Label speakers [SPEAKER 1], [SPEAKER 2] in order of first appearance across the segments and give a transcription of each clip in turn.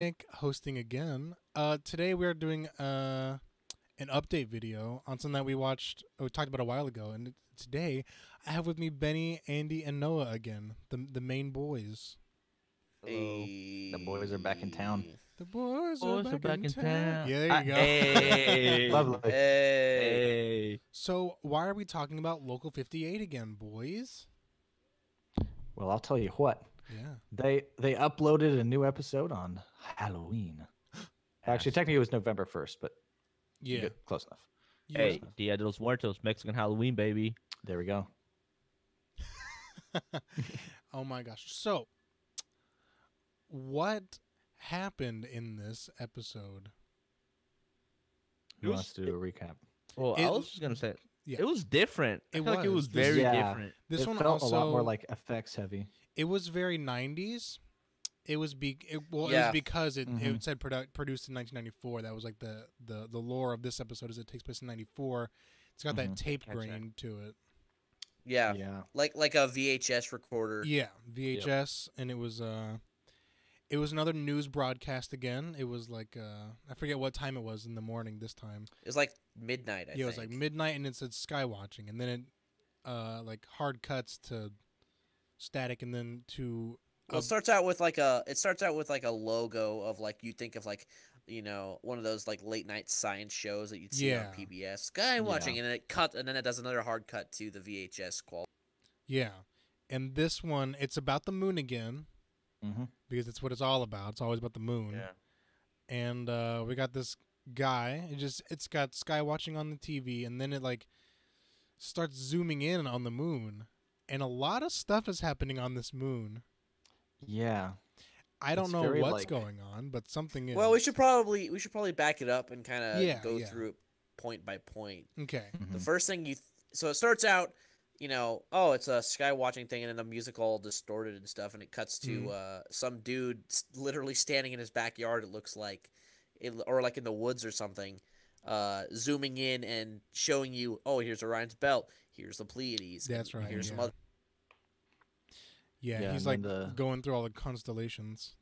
[SPEAKER 1] Nick hosting again. Uh, today we are doing uh, an update video on something that we watched, or we talked about a while ago. And today I have with me Benny, Andy, and Noah again, the the main boys.
[SPEAKER 2] Hello. The boys are back in town.
[SPEAKER 1] The boys,
[SPEAKER 3] Boys
[SPEAKER 1] are back, in, town. Yeah, there
[SPEAKER 3] Ah,
[SPEAKER 1] you go.
[SPEAKER 3] Hey.
[SPEAKER 2] Lovely.
[SPEAKER 3] Hey.
[SPEAKER 1] So why are we talking about Local 58 again, boys?
[SPEAKER 2] Well, I'll tell you what.
[SPEAKER 1] Yeah.
[SPEAKER 2] They they uploaded a new episode on Halloween. Actually, technically it was November first, but
[SPEAKER 1] Yeah.
[SPEAKER 2] good, close enough.
[SPEAKER 1] Yeah.
[SPEAKER 3] Hey, Dia de los Muertos, Mexican Halloween, baby.
[SPEAKER 2] There we go.
[SPEAKER 1] oh my gosh. So, what happened in this episode?
[SPEAKER 2] Who wants to do a recap?
[SPEAKER 3] Well, I was just gonna say
[SPEAKER 1] Yeah.
[SPEAKER 3] it was different. I
[SPEAKER 1] It
[SPEAKER 3] feel like it
[SPEAKER 1] was.
[SPEAKER 3] was very
[SPEAKER 2] Yeah.
[SPEAKER 3] different.
[SPEAKER 1] This
[SPEAKER 2] it
[SPEAKER 1] one
[SPEAKER 2] felt
[SPEAKER 1] also
[SPEAKER 2] a lot more like effects heavy.
[SPEAKER 1] It was very 90s. It was be it, well, it was because it,
[SPEAKER 2] Mhm.
[SPEAKER 1] it said produ- produced in 1994. That was like the the the lore of this episode is it takes place in 94. It's got that
[SPEAKER 2] Mhm.
[SPEAKER 1] tape
[SPEAKER 3] Catch that.
[SPEAKER 1] grain to it.
[SPEAKER 4] Yeah,
[SPEAKER 2] Yeah.
[SPEAKER 4] like like a VHS recorder.
[SPEAKER 1] Yeah, VHS, and it was uh, it was another news broadcast again. It was like uh, I forget what time it was in the morning this time.
[SPEAKER 4] It was like midnight. I
[SPEAKER 1] yeah, it was like midnight, and it said sky watching, and then it uh like hard cuts to static, and then to
[SPEAKER 4] Well, it starts out with like a. It starts out with like a logo of like you think of like you know one of those like late night science shows that you'd see
[SPEAKER 1] Yeah.
[SPEAKER 4] on PBS. Sky watching, and then it cut, and then it does another hard cut to the VHS quality.
[SPEAKER 1] yeah, and this one it's about the moon again
[SPEAKER 2] hmm
[SPEAKER 1] because it's what it's all about. It's always about the moon. Yeah, and uh, we got this guy. It just it's got sky watching on the TV, and then it like starts zooming in on the moon, and a lot of stuff is happening on this moon.
[SPEAKER 2] Yeah.
[SPEAKER 1] I don't
[SPEAKER 2] It's
[SPEAKER 1] know what's
[SPEAKER 2] like-
[SPEAKER 1] going on, but something is.
[SPEAKER 4] Well, we should probably we should probably back it up and kind of
[SPEAKER 1] Yeah,
[SPEAKER 4] go
[SPEAKER 1] yeah.
[SPEAKER 4] through it point by point.
[SPEAKER 1] Okay.
[SPEAKER 4] The
[SPEAKER 2] Mhm.
[SPEAKER 4] first thing you th- so it starts out, you know, oh, it's a sky watching thing, and then the music all distorted and stuff, and it cuts to
[SPEAKER 1] Mhm.
[SPEAKER 4] uh, some dude literally standing in his backyard. It looks like, it, or like in the woods or something, uh, zooming in and showing you, oh, here's Orion's belt, here's the Pleiades,
[SPEAKER 1] That's right,
[SPEAKER 4] Here's some
[SPEAKER 1] yeah.
[SPEAKER 4] other.
[SPEAKER 1] Yeah,
[SPEAKER 2] Yeah,
[SPEAKER 1] he's like
[SPEAKER 2] the-
[SPEAKER 1] going through all the constellations.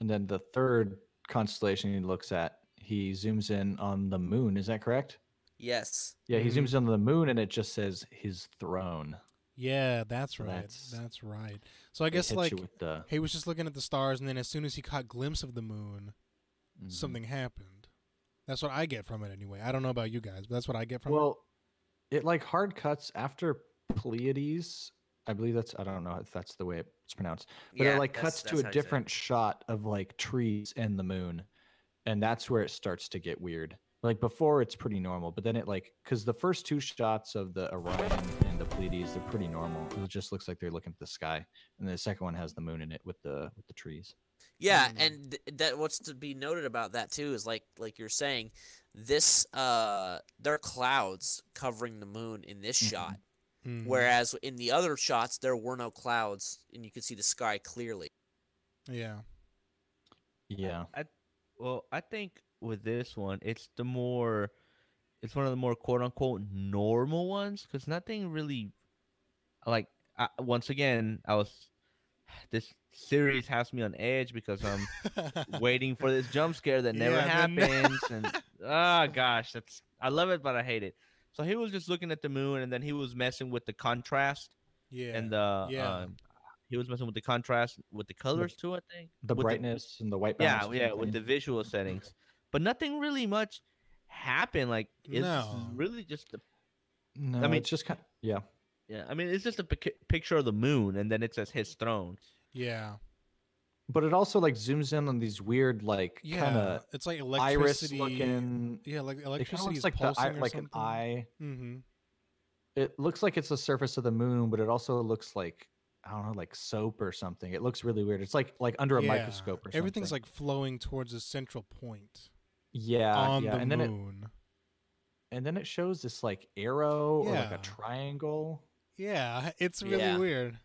[SPEAKER 2] And then the third constellation he looks at, he zooms in on the moon. Is that correct?
[SPEAKER 4] Yes.
[SPEAKER 2] Yeah, he
[SPEAKER 1] Mhm.
[SPEAKER 2] zooms in on the moon and it just says his throne.
[SPEAKER 1] Yeah, that's right.
[SPEAKER 2] that's-
[SPEAKER 1] That's, right. So I guess like
[SPEAKER 2] the
[SPEAKER 1] he was just looking at the stars, and then as soon as he caught glimpse of the moon,
[SPEAKER 2] Mhm.
[SPEAKER 1] something happened. That's what I get from it anyway. I don't know about you guys, but that's what I get from it.
[SPEAKER 2] Well, it like hard cuts after Pleiades. I believe that's I don't know if that's the way it's pronounced, but
[SPEAKER 4] yeah,
[SPEAKER 2] it like cuts to a
[SPEAKER 4] you say it.
[SPEAKER 2] different shot of like trees and the moon, and that's where it starts to get weird. Like before, it's pretty normal, but then it like because the first two shots of the Orion and the Pleiades they're pretty normal. It just looks like they're looking at the sky, and the second one has the moon in it with the with the trees.
[SPEAKER 4] Yeah,
[SPEAKER 1] Mm.
[SPEAKER 4] and th- that what's to be noted about that too is like like you're saying, this uh there are clouds covering the moon in this
[SPEAKER 2] Mhm.
[SPEAKER 4] shot,
[SPEAKER 1] Mhm.
[SPEAKER 4] whereas in the other shots there were no clouds and you could see the sky clearly.
[SPEAKER 1] yeah,
[SPEAKER 2] Yeah, I,
[SPEAKER 3] Well, I think with this one, it's the more, it's one of the more quote unquote normal ones because nothing really, like, I, once again, I was, this series has me on edge because I'm waiting for this jump scare that never
[SPEAKER 1] Yeah, the-
[SPEAKER 3] happens, and ah, gosh, that's I love it, but I hate it. So he was just looking at the moon, and then he was messing with the contrast
[SPEAKER 1] yeah,
[SPEAKER 3] and the,
[SPEAKER 1] yeah.
[SPEAKER 3] um, he was messing with the contrast with the colors too. I think
[SPEAKER 2] the
[SPEAKER 3] with
[SPEAKER 2] brightness and the white
[SPEAKER 3] yeah,
[SPEAKER 2] balance.
[SPEAKER 3] yeah, with the visual settings, but nothing really much happened. Like it's
[SPEAKER 1] No.
[SPEAKER 3] really just a,
[SPEAKER 2] no,
[SPEAKER 3] I mean-
[SPEAKER 2] it's just kind. Of, yeah,
[SPEAKER 3] yeah. I mean, it's just a pic- picture of the moon, and then it says his throne.
[SPEAKER 1] yeah,
[SPEAKER 2] but it also like zooms in on these weird like
[SPEAKER 1] yeah.
[SPEAKER 2] kind of
[SPEAKER 1] it's like
[SPEAKER 2] iris
[SPEAKER 1] electricity.
[SPEAKER 2] looking.
[SPEAKER 1] Yeah, like
[SPEAKER 2] It
[SPEAKER 1] electricity
[SPEAKER 2] of looks
[SPEAKER 1] is
[SPEAKER 2] like the
[SPEAKER 1] pulsing
[SPEAKER 2] eye,
[SPEAKER 1] or
[SPEAKER 2] like an
[SPEAKER 1] something.
[SPEAKER 2] eye.
[SPEAKER 1] Mm-hmm.
[SPEAKER 2] It looks like it's the surface of the moon, but it also looks like I don't know, like soap or something. It looks really weird. It's like like under a microscope or something.
[SPEAKER 1] Everything's like flowing towards a central point
[SPEAKER 2] yeah,
[SPEAKER 1] on
[SPEAKER 2] yeah,
[SPEAKER 1] the
[SPEAKER 2] and then it and then it shows this like arrow or like a triangle,
[SPEAKER 1] Yeah, it's really
[SPEAKER 4] Yeah.
[SPEAKER 1] weird.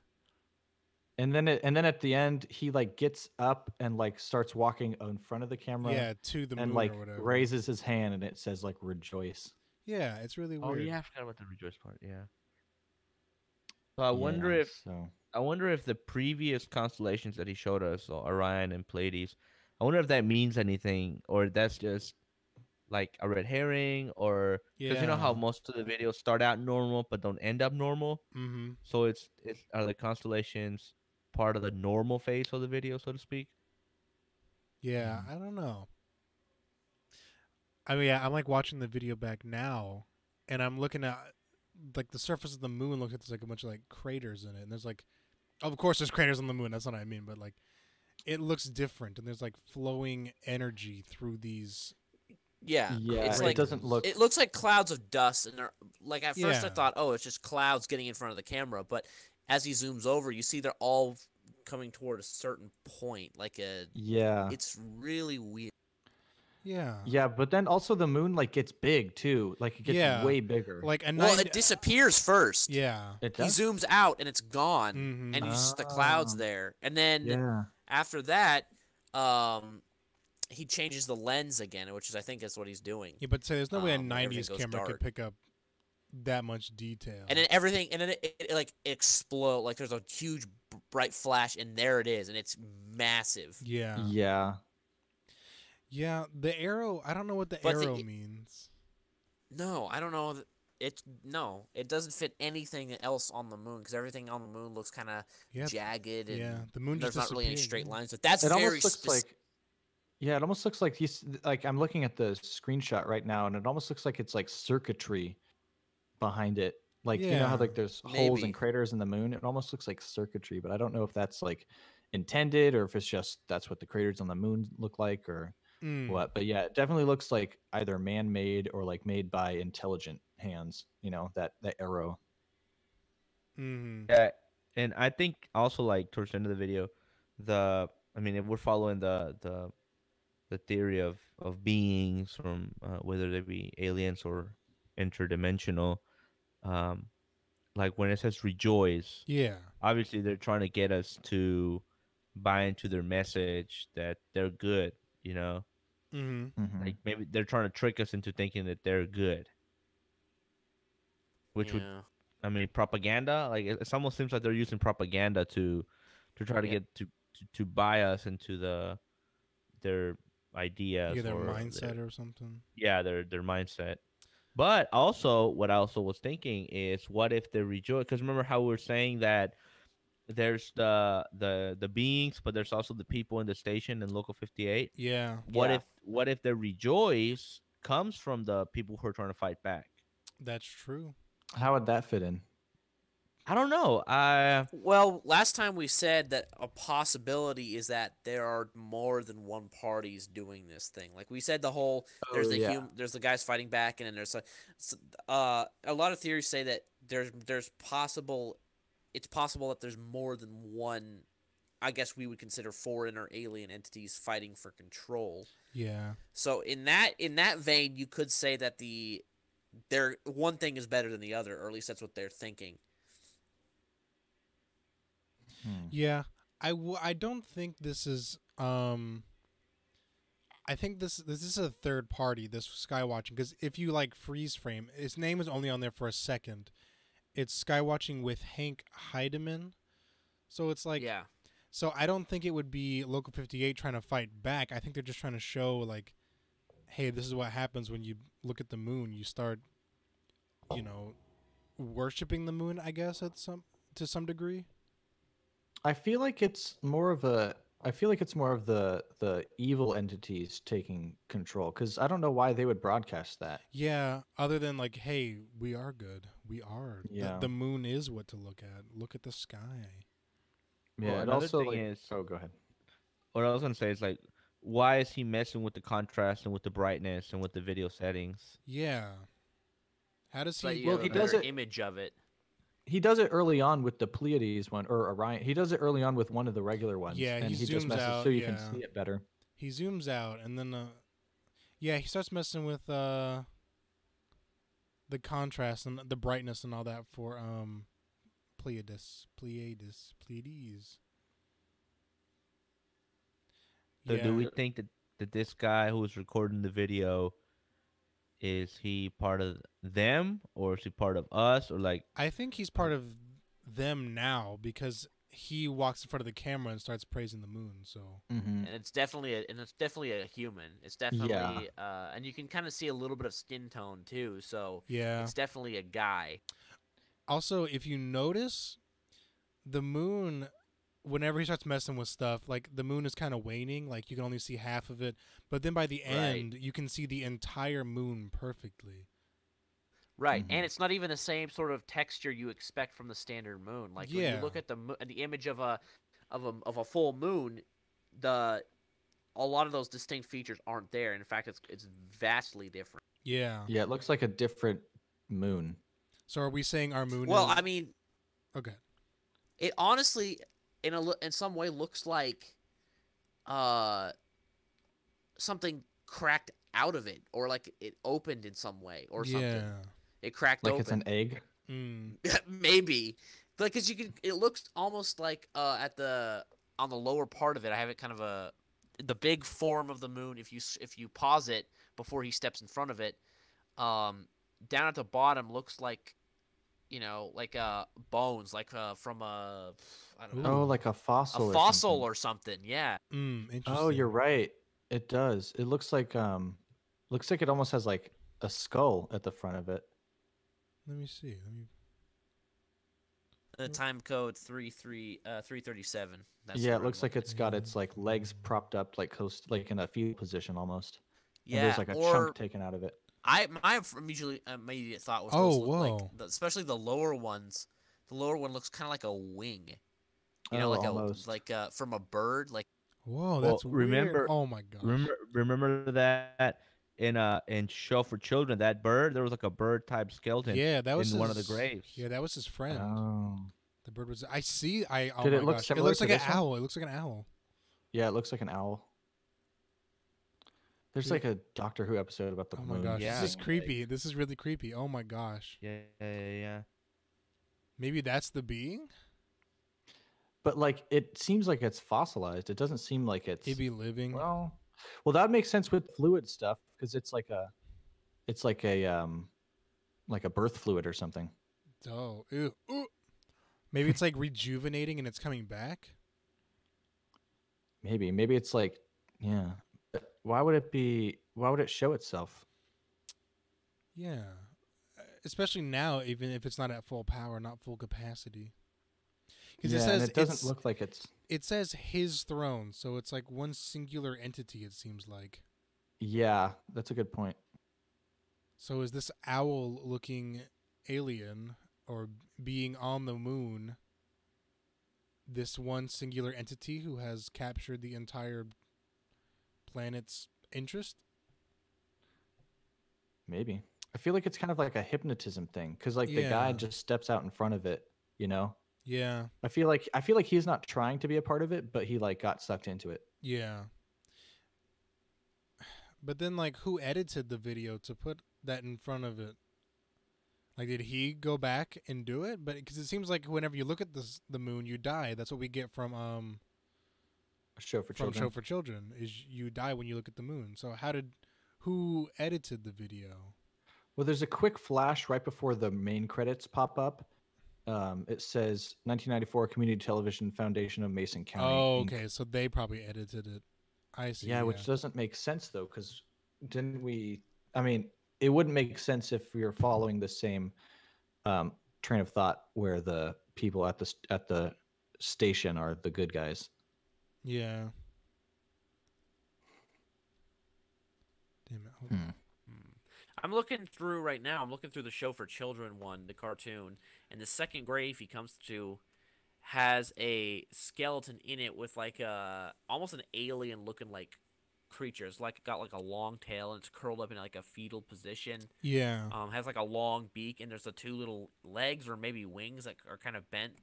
[SPEAKER 2] and then it and then at the end he like gets up and like starts walking in front of the camera.
[SPEAKER 1] Yeah, to the
[SPEAKER 2] and
[SPEAKER 1] moon
[SPEAKER 2] like
[SPEAKER 1] or whatever.
[SPEAKER 2] raises his hand and it says like rejoice.
[SPEAKER 1] Yeah, it's really
[SPEAKER 3] oh,
[SPEAKER 1] weird.
[SPEAKER 3] Oh yeah, I forgot about the rejoice part. Yeah. So I wonder
[SPEAKER 2] Yeah,
[SPEAKER 3] if
[SPEAKER 2] so
[SPEAKER 3] I wonder if the previous constellations that he showed us, so Orion and Pleiades, I wonder if that means anything or that's just like a red herring or because you know how most of the videos start out normal but don't end up normal.
[SPEAKER 1] Mm-hmm.
[SPEAKER 3] So it's it's are the constellations part of the normal phase of the video, so to speak?
[SPEAKER 1] Yeah,
[SPEAKER 2] Mhm.
[SPEAKER 1] I don't know. I mean, yeah, I'm like watching the video back now, and I'm looking at like the surface of the moon. Looks like there's like a bunch of like craters in it, and there's like, of course, there's craters on the moon. That's not what I mean, but like, it looks different, and there's like flowing energy through these.
[SPEAKER 4] Yeah,
[SPEAKER 2] Yeah,
[SPEAKER 4] it's like, it
[SPEAKER 2] doesn't look.
[SPEAKER 4] it looks like clouds of dust, and they're like at first I thought, oh, it's just clouds getting in front of the camera, but as he zooms over, you see they're all coming toward a certain point, like a.
[SPEAKER 2] yeah.
[SPEAKER 4] It's really weird.
[SPEAKER 1] Yeah.
[SPEAKER 2] Yeah, but then also the moon like gets big too. Like it gets
[SPEAKER 1] Yeah.
[SPEAKER 2] way bigger.
[SPEAKER 1] Like a
[SPEAKER 4] Well, it disappears first.
[SPEAKER 1] Yeah.
[SPEAKER 2] it
[SPEAKER 4] He zooms out and it's gone,
[SPEAKER 1] Mm-hmm.
[SPEAKER 4] and you just the clouds
[SPEAKER 2] Ah.
[SPEAKER 4] there, and then
[SPEAKER 2] Yeah.
[SPEAKER 4] after that, um, he changes the lens again, which is I think is what he's doing.
[SPEAKER 1] yeah, but say there's no way a
[SPEAKER 4] um, when
[SPEAKER 1] '90s camera
[SPEAKER 4] dark.
[SPEAKER 1] could pick up that much detail.
[SPEAKER 4] and then everything and then it, it, it, like explode like there's a huge bright flash and there it is and it's massive
[SPEAKER 1] yeah.
[SPEAKER 2] Yeah.
[SPEAKER 1] Yeah. The arrow. I don't know what the
[SPEAKER 4] But the-
[SPEAKER 1] arrow means.
[SPEAKER 4] no i don't know th- it's no it doesn't fit anything else on the moon because everything on the moon looks kind of
[SPEAKER 1] Yeah.
[SPEAKER 4] jagged and
[SPEAKER 1] Yeah. The moon
[SPEAKER 4] there's
[SPEAKER 1] just
[SPEAKER 4] not really any straight lines but that's
[SPEAKER 2] it
[SPEAKER 4] very
[SPEAKER 2] almost looks
[SPEAKER 4] spec-
[SPEAKER 2] like yeah it almost looks like he's like i'm looking at the screenshot right now and it almost looks like it's like circuitry behind it like you know how like there's holes and craters in the moon it almost looks like circuitry but i don't know if that's like intended or if it's just that's what the craters on the moon look like or
[SPEAKER 1] Mm.
[SPEAKER 2] what but yeah it definitely looks like either man-made or like made by intelligent hands you know that that arrow
[SPEAKER 1] Mm-hmm.
[SPEAKER 3] Yeah, and I think also like towards the end of the video, the I mean, if we're following the the the theory of of beings from uh, whether they be aliens or interdimensional, um, like when it says rejoice,
[SPEAKER 1] Yeah.
[SPEAKER 3] obviously they're trying to get us to buy into their message that they're good. You know,
[SPEAKER 1] Mm-hmm.
[SPEAKER 2] Mhm.
[SPEAKER 3] like maybe they're trying to trick us into thinking that they're good, which would. I mean, propaganda. Like it, it almost seems like they're using propaganda to to try to
[SPEAKER 4] Yeah.
[SPEAKER 3] get to, to to buy us into the their ideas
[SPEAKER 1] Yeah, their
[SPEAKER 3] or
[SPEAKER 1] mindset
[SPEAKER 3] their-
[SPEAKER 1] or something.
[SPEAKER 3] yeah, their their mindset. But also, what I also was thinking is, what if they rejoice? Because remember how we were saying that there's the the the beings, but there's also the people in the station in Local 58.
[SPEAKER 1] Yeah.
[SPEAKER 3] What
[SPEAKER 4] Yeah.
[SPEAKER 3] if what if the rejoice comes from the people who are trying to fight back?
[SPEAKER 1] That's true.
[SPEAKER 2] how would that fit in
[SPEAKER 3] I don't know. I
[SPEAKER 4] well last time we said that a possibility is that there are more than one parties doing this thing like we said the whole there's
[SPEAKER 2] Oh,
[SPEAKER 4] the
[SPEAKER 2] yeah.
[SPEAKER 4] hum- there's the guys fighting back and then there's a s- uh a lot of theories say that there's there's possible it's possible that there's more than one I guess we would consider foreign or alien entities fighting for control.
[SPEAKER 1] Yeah.
[SPEAKER 4] So in that in that vein you could say that the there one thing is better than the other or at least that's what they're thinking.
[SPEAKER 2] Hmm.
[SPEAKER 1] Yeah. I, w- I don't think this is um I think this this is a third party this skywatching because if you like freeze frame his name is only on there for a second. It's skywatching with Hank Heidemann. So it's like
[SPEAKER 4] yeah.
[SPEAKER 1] So I don't think it would be Local 58 trying to fight back. I think they're just trying to show like, hey, this is what happens when you look at the moon. You start, you know, worshiping the moon. I guess at some to some degree.
[SPEAKER 2] I feel like it's more of a. I feel like it's more of the the evil entities taking control because I don't know why they would broadcast that.
[SPEAKER 1] Yeah. Other than like, hey, we are good. We are. The-
[SPEAKER 2] Yeah.
[SPEAKER 1] The, moon is what to look at. Look at the sky.
[SPEAKER 2] Yeah,
[SPEAKER 3] Well,
[SPEAKER 2] and
[SPEAKER 3] another
[SPEAKER 2] also
[SPEAKER 3] thing
[SPEAKER 2] like.
[SPEAKER 3] is-
[SPEAKER 2] oh, go ahead.
[SPEAKER 3] what I was gonna say is like, why is he messing with the contrast and with the brightness and with the video settings?
[SPEAKER 1] Yeah. How does
[SPEAKER 4] But
[SPEAKER 1] he?
[SPEAKER 4] you
[SPEAKER 2] Well,
[SPEAKER 4] have
[SPEAKER 2] he does
[SPEAKER 4] better
[SPEAKER 2] it-
[SPEAKER 4] image of it.
[SPEAKER 2] He does it early on with the Pleiades one or Orion. He does it early on with one of the regular ones.
[SPEAKER 1] Yeah,
[SPEAKER 2] and
[SPEAKER 1] he
[SPEAKER 2] he, just
[SPEAKER 1] zooms
[SPEAKER 2] messes
[SPEAKER 1] out,
[SPEAKER 2] so you
[SPEAKER 1] yeah.
[SPEAKER 2] can see it better.
[SPEAKER 1] he zooms out and then uh yeah he starts messing with uh the contrast and the brightness and all that for um pleiades pleiades pleiades
[SPEAKER 3] So
[SPEAKER 1] yeah
[SPEAKER 3] do we think that, that this guy who was recording the video is he part of them or is he part of us or like
[SPEAKER 1] i think he's part of them now because he walks in front of the camera and starts praising the moon. So
[SPEAKER 2] Mm-hmm.
[SPEAKER 4] and it's definitely a and it's definitely a human. It's definitely uh, and you can kind of see a little bit of skin tone too. So
[SPEAKER 1] yeah.
[SPEAKER 4] it's definitely a guy.
[SPEAKER 1] Also, if you notice, the moon, whenever he starts messing with stuff, like the moon is kind of waning. Like you can only see half of it, but then by the
[SPEAKER 4] Right.
[SPEAKER 1] end, you can see the entire moon perfectly.
[SPEAKER 4] Right,
[SPEAKER 2] Mhm.
[SPEAKER 4] and it's not even the same sort of texture you expect from the standard moon. Like when you look at the mo- the image of a of a of a full moon, the a lot of those distinct features aren't there. In fact, it's it's vastly different.
[SPEAKER 1] Yeah.
[SPEAKER 2] Yeah, it looks like a different moon.
[SPEAKER 1] So are we saying our moon?
[SPEAKER 4] Well,
[SPEAKER 1] is...
[SPEAKER 4] I mean,
[SPEAKER 1] okay.
[SPEAKER 4] it honestly, in a in some way, looks like uh something cracked out of it, or like it opened in some way, or something.
[SPEAKER 1] Yeah.
[SPEAKER 4] It cracked
[SPEAKER 2] Like
[SPEAKER 4] open.
[SPEAKER 2] it's an egg.
[SPEAKER 1] Mm.
[SPEAKER 4] maybe like because you can it looks almost like uh at the on the lower part of it i have it kind of a the big form of the moon if you if you pause it before he steps in front of it um down at the bottom looks like you know like uh bones like uh from a i don't know
[SPEAKER 2] Oh, like a fossil.
[SPEAKER 4] a
[SPEAKER 2] or
[SPEAKER 4] fossil
[SPEAKER 2] something.
[SPEAKER 4] or something yeah
[SPEAKER 1] Mm. Interesting.
[SPEAKER 2] Oh, you're right. It does. It looks like um, looks like it almost has like a skull at the front of it.
[SPEAKER 1] Let me see. Let me.
[SPEAKER 4] the time code 33 uh 337 That's
[SPEAKER 2] yeah, it looks like it's got its like legs propped up, like close, like in a fetal position almost. And
[SPEAKER 4] yeah
[SPEAKER 2] there's like a
[SPEAKER 4] or
[SPEAKER 2] chunk taken out of it.
[SPEAKER 4] I my immediately immediate thought was
[SPEAKER 1] Oh,
[SPEAKER 4] those
[SPEAKER 1] whoa.
[SPEAKER 4] like the, especially the lower ones. The lower one looks kind of like a wing, you know,
[SPEAKER 2] Oh,
[SPEAKER 4] like
[SPEAKER 2] almost.
[SPEAKER 4] a like uh from a bird. Like
[SPEAKER 1] Whoa,
[SPEAKER 3] Well,
[SPEAKER 1] that's weird.
[SPEAKER 3] remember-
[SPEAKER 1] Oh my god.
[SPEAKER 3] Remember, remember that in uh in Show for Children, that bird there was like a bird type skeleton
[SPEAKER 1] Yeah, that was
[SPEAKER 3] in one of the graves.
[SPEAKER 1] Yeah, that was his friend.
[SPEAKER 2] Oh.
[SPEAKER 1] The bird was. I see. I. Oh
[SPEAKER 2] Did
[SPEAKER 1] my
[SPEAKER 2] it look
[SPEAKER 1] gosh. It looks
[SPEAKER 2] to
[SPEAKER 1] like an
[SPEAKER 2] one?
[SPEAKER 1] owl. It looks like an owl.
[SPEAKER 2] Yeah, it looks like an owl. There's
[SPEAKER 1] Dude.
[SPEAKER 2] like a Doctor Who episode about the
[SPEAKER 1] Oh my
[SPEAKER 2] moon.
[SPEAKER 1] gosh,
[SPEAKER 3] Yeah.
[SPEAKER 1] this is
[SPEAKER 3] Like-
[SPEAKER 1] creepy. This is really creepy. Oh my gosh.
[SPEAKER 3] Yeah, yeah, yeah, yeah.
[SPEAKER 1] Maybe that's the being.
[SPEAKER 2] But like, it seems like it's fossilized. It doesn't seem like it's.
[SPEAKER 1] He'd be living.
[SPEAKER 2] Well, well, that makes sense with fluid stuff because it's like a, it's like a um, like a birth fluid or something.
[SPEAKER 1] oh, ew, ooh. Maybe it's like rejuvenating and it's coming back.
[SPEAKER 2] Maybe, maybe it's like, yeah. Why would it be? Why would it show itself?
[SPEAKER 1] Yeah. Uh, Especially now, even if it's not at full power, not full capacity. Because
[SPEAKER 2] yeah,
[SPEAKER 1] it
[SPEAKER 2] and
[SPEAKER 1] says
[SPEAKER 2] it doesn't look like it's.
[SPEAKER 1] It says his throne, so it's like one singular entity. It seems like.
[SPEAKER 2] Yeah, that's a good point.
[SPEAKER 1] So is this owl-looking alien or being on the moon this one singular entity who has captured the entire planet's interest?
[SPEAKER 2] Maybe. I feel like it's kind of like a hypnotism thing because like the guy just steps out in front of it. You know.
[SPEAKER 1] Yeah,
[SPEAKER 2] I feel like I feel like he's not trying to be a part of it, but he like got sucked into it.
[SPEAKER 1] yeah. But then, like, who edited the video to put that in front of it? Like, did he go back and do it? But because it seems like whenever you look at this, the moon, you die. That's what we get from um
[SPEAKER 2] A show for
[SPEAKER 1] from
[SPEAKER 2] children.
[SPEAKER 1] Show for Children is you die when you look at the moon. So how did who edited the video?
[SPEAKER 2] Well, there's a quick flash right before the main credits pop up. Um, it says 1994 Community Television Foundation of Mason County.
[SPEAKER 1] Oh,
[SPEAKER 2] Inc.
[SPEAKER 1] okay. So they probably edited it. I see.
[SPEAKER 2] Yeah, which doesn't make sense though, because didn't we? I mean, it wouldn't make sense if we were following the same um, train of thought where the people at the at the station are the good guys.
[SPEAKER 1] Yeah. Damn it. hold-
[SPEAKER 2] Hmm.
[SPEAKER 4] I'm looking through right now. I'm looking through the show for children one, the cartoon, and the second grave he comes to has a skeleton in it with like a almost an alien looking like creature. It's like got like a long tail and it's curled up in like a fetal position.
[SPEAKER 1] Yeah.
[SPEAKER 4] Um, has like a long beak and there's the two little legs or maybe wings that are kind of bent,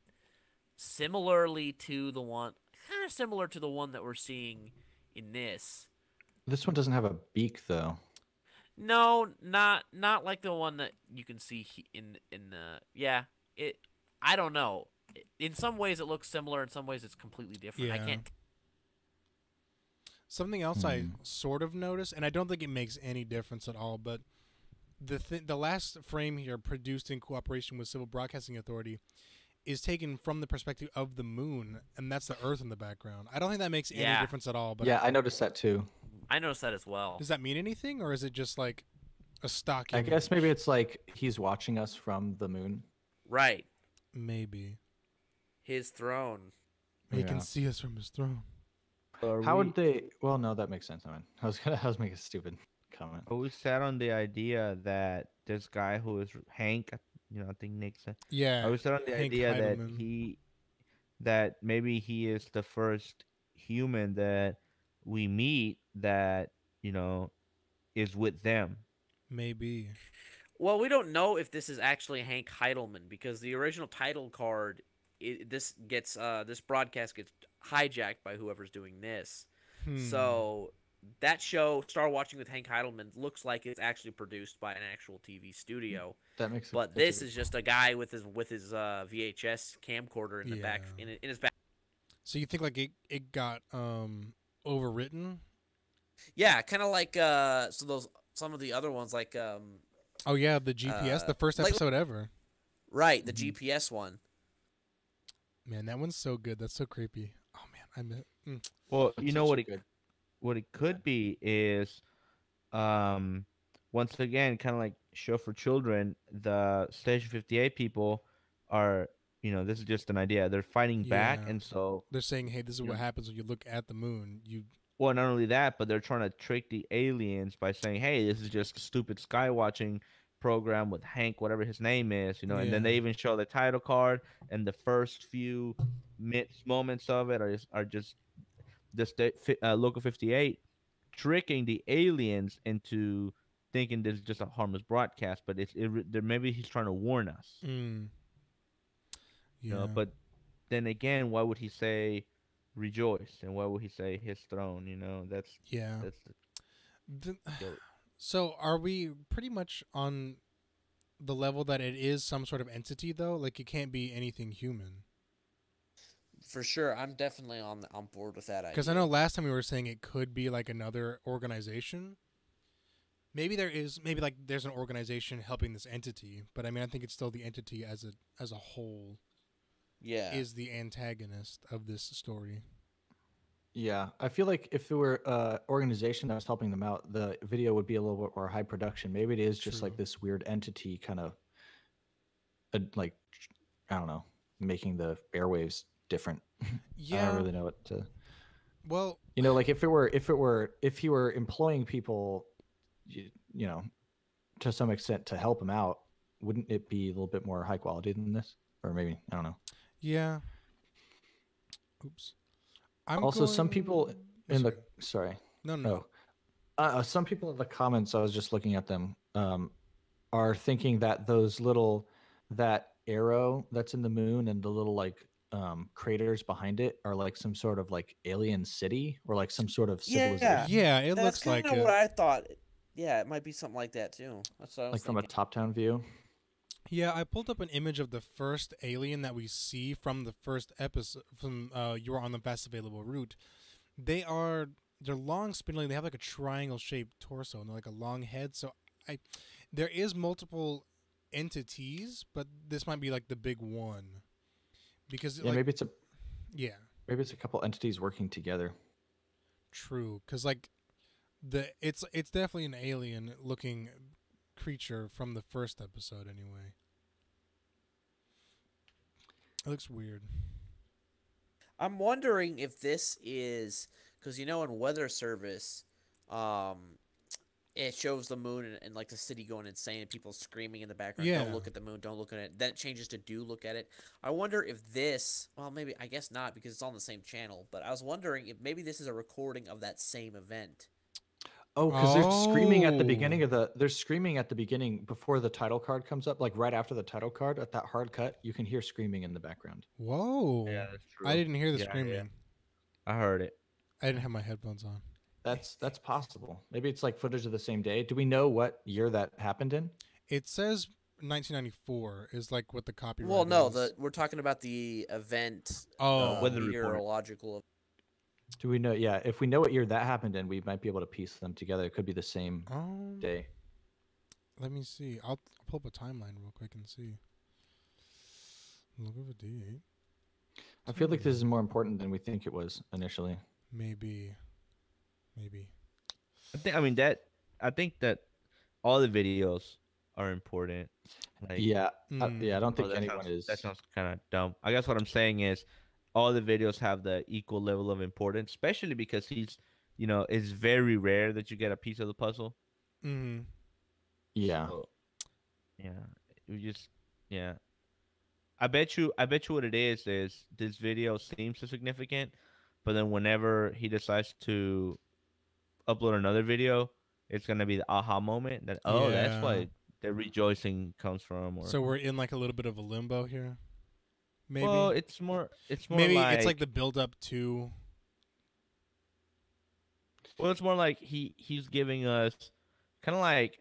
[SPEAKER 4] similarly to the one, kind of similar to the one that we're seeing in this.
[SPEAKER 2] This one doesn't have a beak though.
[SPEAKER 4] No, not not like the one that you can see in in the yeah. It I don't know. In some ways it looks similar. In some ways it's completely different. I can't.
[SPEAKER 1] Something else I
[SPEAKER 2] Hmm.
[SPEAKER 1] sort of noticed, and I don't think it makes any difference at all, but the th- the last frame here, produced in cooperation with Civil Broadcasting Authority, is taken from the perspective of the moon, and that's the Earth in the background. I don't think that makes any
[SPEAKER 5] Yeah.
[SPEAKER 1] difference at all. But
[SPEAKER 2] yeah, I noticed that too.
[SPEAKER 5] I noticed that as well.
[SPEAKER 1] does that mean anything, or is it just like a stock?
[SPEAKER 2] I
[SPEAKER 1] image?
[SPEAKER 2] guess maybe it's like he's watching us from the moon.
[SPEAKER 4] Right.
[SPEAKER 1] maybe
[SPEAKER 4] His throne.
[SPEAKER 1] he
[SPEAKER 2] Yeah.
[SPEAKER 1] can see us from his throne.
[SPEAKER 3] Are
[SPEAKER 2] How
[SPEAKER 3] we,
[SPEAKER 2] would they? Well, no, that makes sense. I mean, I was gonna, I was making a stupid comment.
[SPEAKER 3] Are we sat on the idea that this guy who is Hank, I- you know, I think Nick said.
[SPEAKER 1] Yeah,
[SPEAKER 3] I was on the
[SPEAKER 1] Hank
[SPEAKER 3] idea that he, that maybe he is the first human that we meet that you know is with them.
[SPEAKER 1] maybe.
[SPEAKER 4] Well, we don't know if this is actually Hank Heidelman because the original title card, i this gets uh, this broadcast gets hijacked by whoever's doing this.
[SPEAKER 1] Hmm.
[SPEAKER 4] So that show, Star Watching with Hank Heidelman, looks like it's actually produced by an actual TV studio.
[SPEAKER 2] That makes. sense.
[SPEAKER 4] But
[SPEAKER 2] a
[SPEAKER 4] this
[SPEAKER 2] good
[SPEAKER 4] is just a guy with his with his uh, VHS camcorder in the back in, in his back.
[SPEAKER 1] So you think like it, it got um overwritten?
[SPEAKER 4] Yeah, kind of like uh, so those some of the other ones like um,
[SPEAKER 1] Oh yeah, the GPS,
[SPEAKER 4] Uh,
[SPEAKER 1] the first
[SPEAKER 4] like-
[SPEAKER 1] episode ever.
[SPEAKER 4] right the
[SPEAKER 2] Mhm.
[SPEAKER 4] GPS one.
[SPEAKER 1] Man, that one's so good. That's so creepy. Oh man, I miss. Mm.
[SPEAKER 3] Well,
[SPEAKER 2] That's
[SPEAKER 3] you know
[SPEAKER 2] such
[SPEAKER 3] what
[SPEAKER 2] a
[SPEAKER 3] it
[SPEAKER 2] good-
[SPEAKER 3] what it could be is, um, once again, kind of like show for children. The Station Fifty Eight people are, you know, this is just an idea. They're fighting back,
[SPEAKER 1] Yeah.
[SPEAKER 3] and so
[SPEAKER 1] They're saying, hey, this is
[SPEAKER 3] Yeah.
[SPEAKER 1] what happens when you look at the moon. You
[SPEAKER 3] well, not only that, but they're trying to trick the aliens by saying, "Hey, this is just a stupid sky watching program with Hank, whatever his name is," you know. And then they even show the title card, and the first few minutes, moments of it are just, are just the state, uh, local fifty eight tricking the aliens into thinking this is just a harmless broadcast, but it's it, there- maybe he's trying to warn us,
[SPEAKER 1] mm.
[SPEAKER 3] you
[SPEAKER 1] Yeah.
[SPEAKER 3] know. But then again, why would he say? Rejoice, and why would he say his throne? You know, that's
[SPEAKER 1] yeah.
[SPEAKER 3] that's
[SPEAKER 1] The-
[SPEAKER 3] So-
[SPEAKER 1] so are we pretty much on the level that it is some sort of entity though? Like it can't be anything human.
[SPEAKER 4] For sure, I'm definitely on on board with that idea.
[SPEAKER 1] Because I know last time we were saying it could be like another organization. Maybe there is maybe like there's an organization helping this entity, but I mean I think it's still the entity as a as a whole
[SPEAKER 4] yeah,
[SPEAKER 1] is the antagonist of this story.
[SPEAKER 2] Yeah, I feel like if there were a organization that was helping them out, the video would be a little bit more high production. Maybe it is just like this weird entity, kind of, uh, like I don't know, making the airwaves different.
[SPEAKER 1] Yeah, I
[SPEAKER 2] don't really know what to.
[SPEAKER 1] Well,
[SPEAKER 2] You know, like if it were, if it were, if he were employing people, you, you know, to some extent to help him out, wouldn't it be a little bit more high quality than this? Or maybe I don't know.
[SPEAKER 1] yeah. Oops. I'm
[SPEAKER 2] also, some people
[SPEAKER 1] Oh,
[SPEAKER 2] in the
[SPEAKER 1] sorry.
[SPEAKER 2] sorry.
[SPEAKER 1] no no.
[SPEAKER 2] Oh, uh, some people in the comments, I was just looking at them, um, are thinking that those little, that arrow that's in the moon and the little like um, craters behind it are like some sort of like alien city or like some sort of
[SPEAKER 4] Yeah.
[SPEAKER 2] civilization,
[SPEAKER 1] Yeah, it
[SPEAKER 4] that's
[SPEAKER 1] looks
[SPEAKER 4] kind
[SPEAKER 1] like
[SPEAKER 4] of
[SPEAKER 1] a,
[SPEAKER 4] what I thought. Yeah, it might be something like that too. That's what I was
[SPEAKER 2] like from a top-down view.
[SPEAKER 1] Yeah, I pulled up an image of the first alien that we see from the first episode from uh You Are on the Best Available Route. They are they're long spindly, they have like a triangle shaped torso and they're like a long head. So I there is multiple entities, but this might be like the big one. Because
[SPEAKER 2] Yeah,
[SPEAKER 1] like
[SPEAKER 2] maybe it's a
[SPEAKER 1] yeah,
[SPEAKER 2] maybe it's a couple entities working together.
[SPEAKER 1] true. Cuz like the it's it's definitely an alien looking creature from the first episode anyway. It looks weird.
[SPEAKER 4] I'm wondering if this is because you know in weather service, um, it shows the moon and, and like the city going insane and people screaming in the background. Don't look at the moon. Don't look at it. Then it changes to do look at it. I wonder if this. Well, maybe I guess not because it's on the same channel. But I was wondering if maybe this is a recording of that same event.
[SPEAKER 2] Oh, because they're screaming at the oh. beginning
[SPEAKER 1] Oh.
[SPEAKER 2] of the. They're screaming at the beginning before the title card comes up, like right after the title card at that hard cut. You can hear screaming in the background.
[SPEAKER 1] Whoa.
[SPEAKER 3] yeah that's true.
[SPEAKER 1] I didn't hear the
[SPEAKER 3] Yeah, yeah.
[SPEAKER 1] screaming.
[SPEAKER 3] I heard it.
[SPEAKER 1] I didn't have my headphones on.
[SPEAKER 2] That's that's possible. Maybe it's like footage of the same day. Do we know what year that happened in?
[SPEAKER 1] It says 1994 is like what the copyright
[SPEAKER 4] Well, no,
[SPEAKER 1] is.
[SPEAKER 4] the we're talking about the event.
[SPEAKER 1] Oh,
[SPEAKER 4] uh,
[SPEAKER 3] weather report.
[SPEAKER 4] meteorological.
[SPEAKER 2] Do we know? Yeah, if we know what year that happened in, we might be able to piece them together. It could be the same
[SPEAKER 1] um,
[SPEAKER 2] day.
[SPEAKER 1] let me see. I'll, I'll pull up a timeline real quick and see. Look at the D8.
[SPEAKER 2] I feel like this is more important than we think it was initially.
[SPEAKER 1] Maybe. Maybe.
[SPEAKER 3] I think. I mean that. I think that all the videos are important. Like,
[SPEAKER 2] yeah,
[SPEAKER 1] Mm.
[SPEAKER 2] yeah. I don't
[SPEAKER 3] oh,
[SPEAKER 2] think
[SPEAKER 3] that
[SPEAKER 2] anyone
[SPEAKER 3] sounds,
[SPEAKER 2] is.
[SPEAKER 3] That sounds kind of dumb. I guess what I'm saying is, all the videos have the equal level of importance, especially because he's, you know, it's very rare that you get a piece of the puzzle.
[SPEAKER 1] Mm-hmm.
[SPEAKER 2] yeah,
[SPEAKER 3] So, yeah. You just yeah. I bet you I bet you what it is is this video seems so significant, but then whenever he decides to upload another video, it's gonna be the aha moment that oh that's
[SPEAKER 1] Yeah.
[SPEAKER 3] why the rejoicing comes from or
[SPEAKER 1] So we're in like a little bit of a limbo here. Maybe.
[SPEAKER 3] well it's more it's more
[SPEAKER 1] Maybe
[SPEAKER 3] like,
[SPEAKER 1] it's like the build up to.
[SPEAKER 3] well it's more like he he's giving us kind of like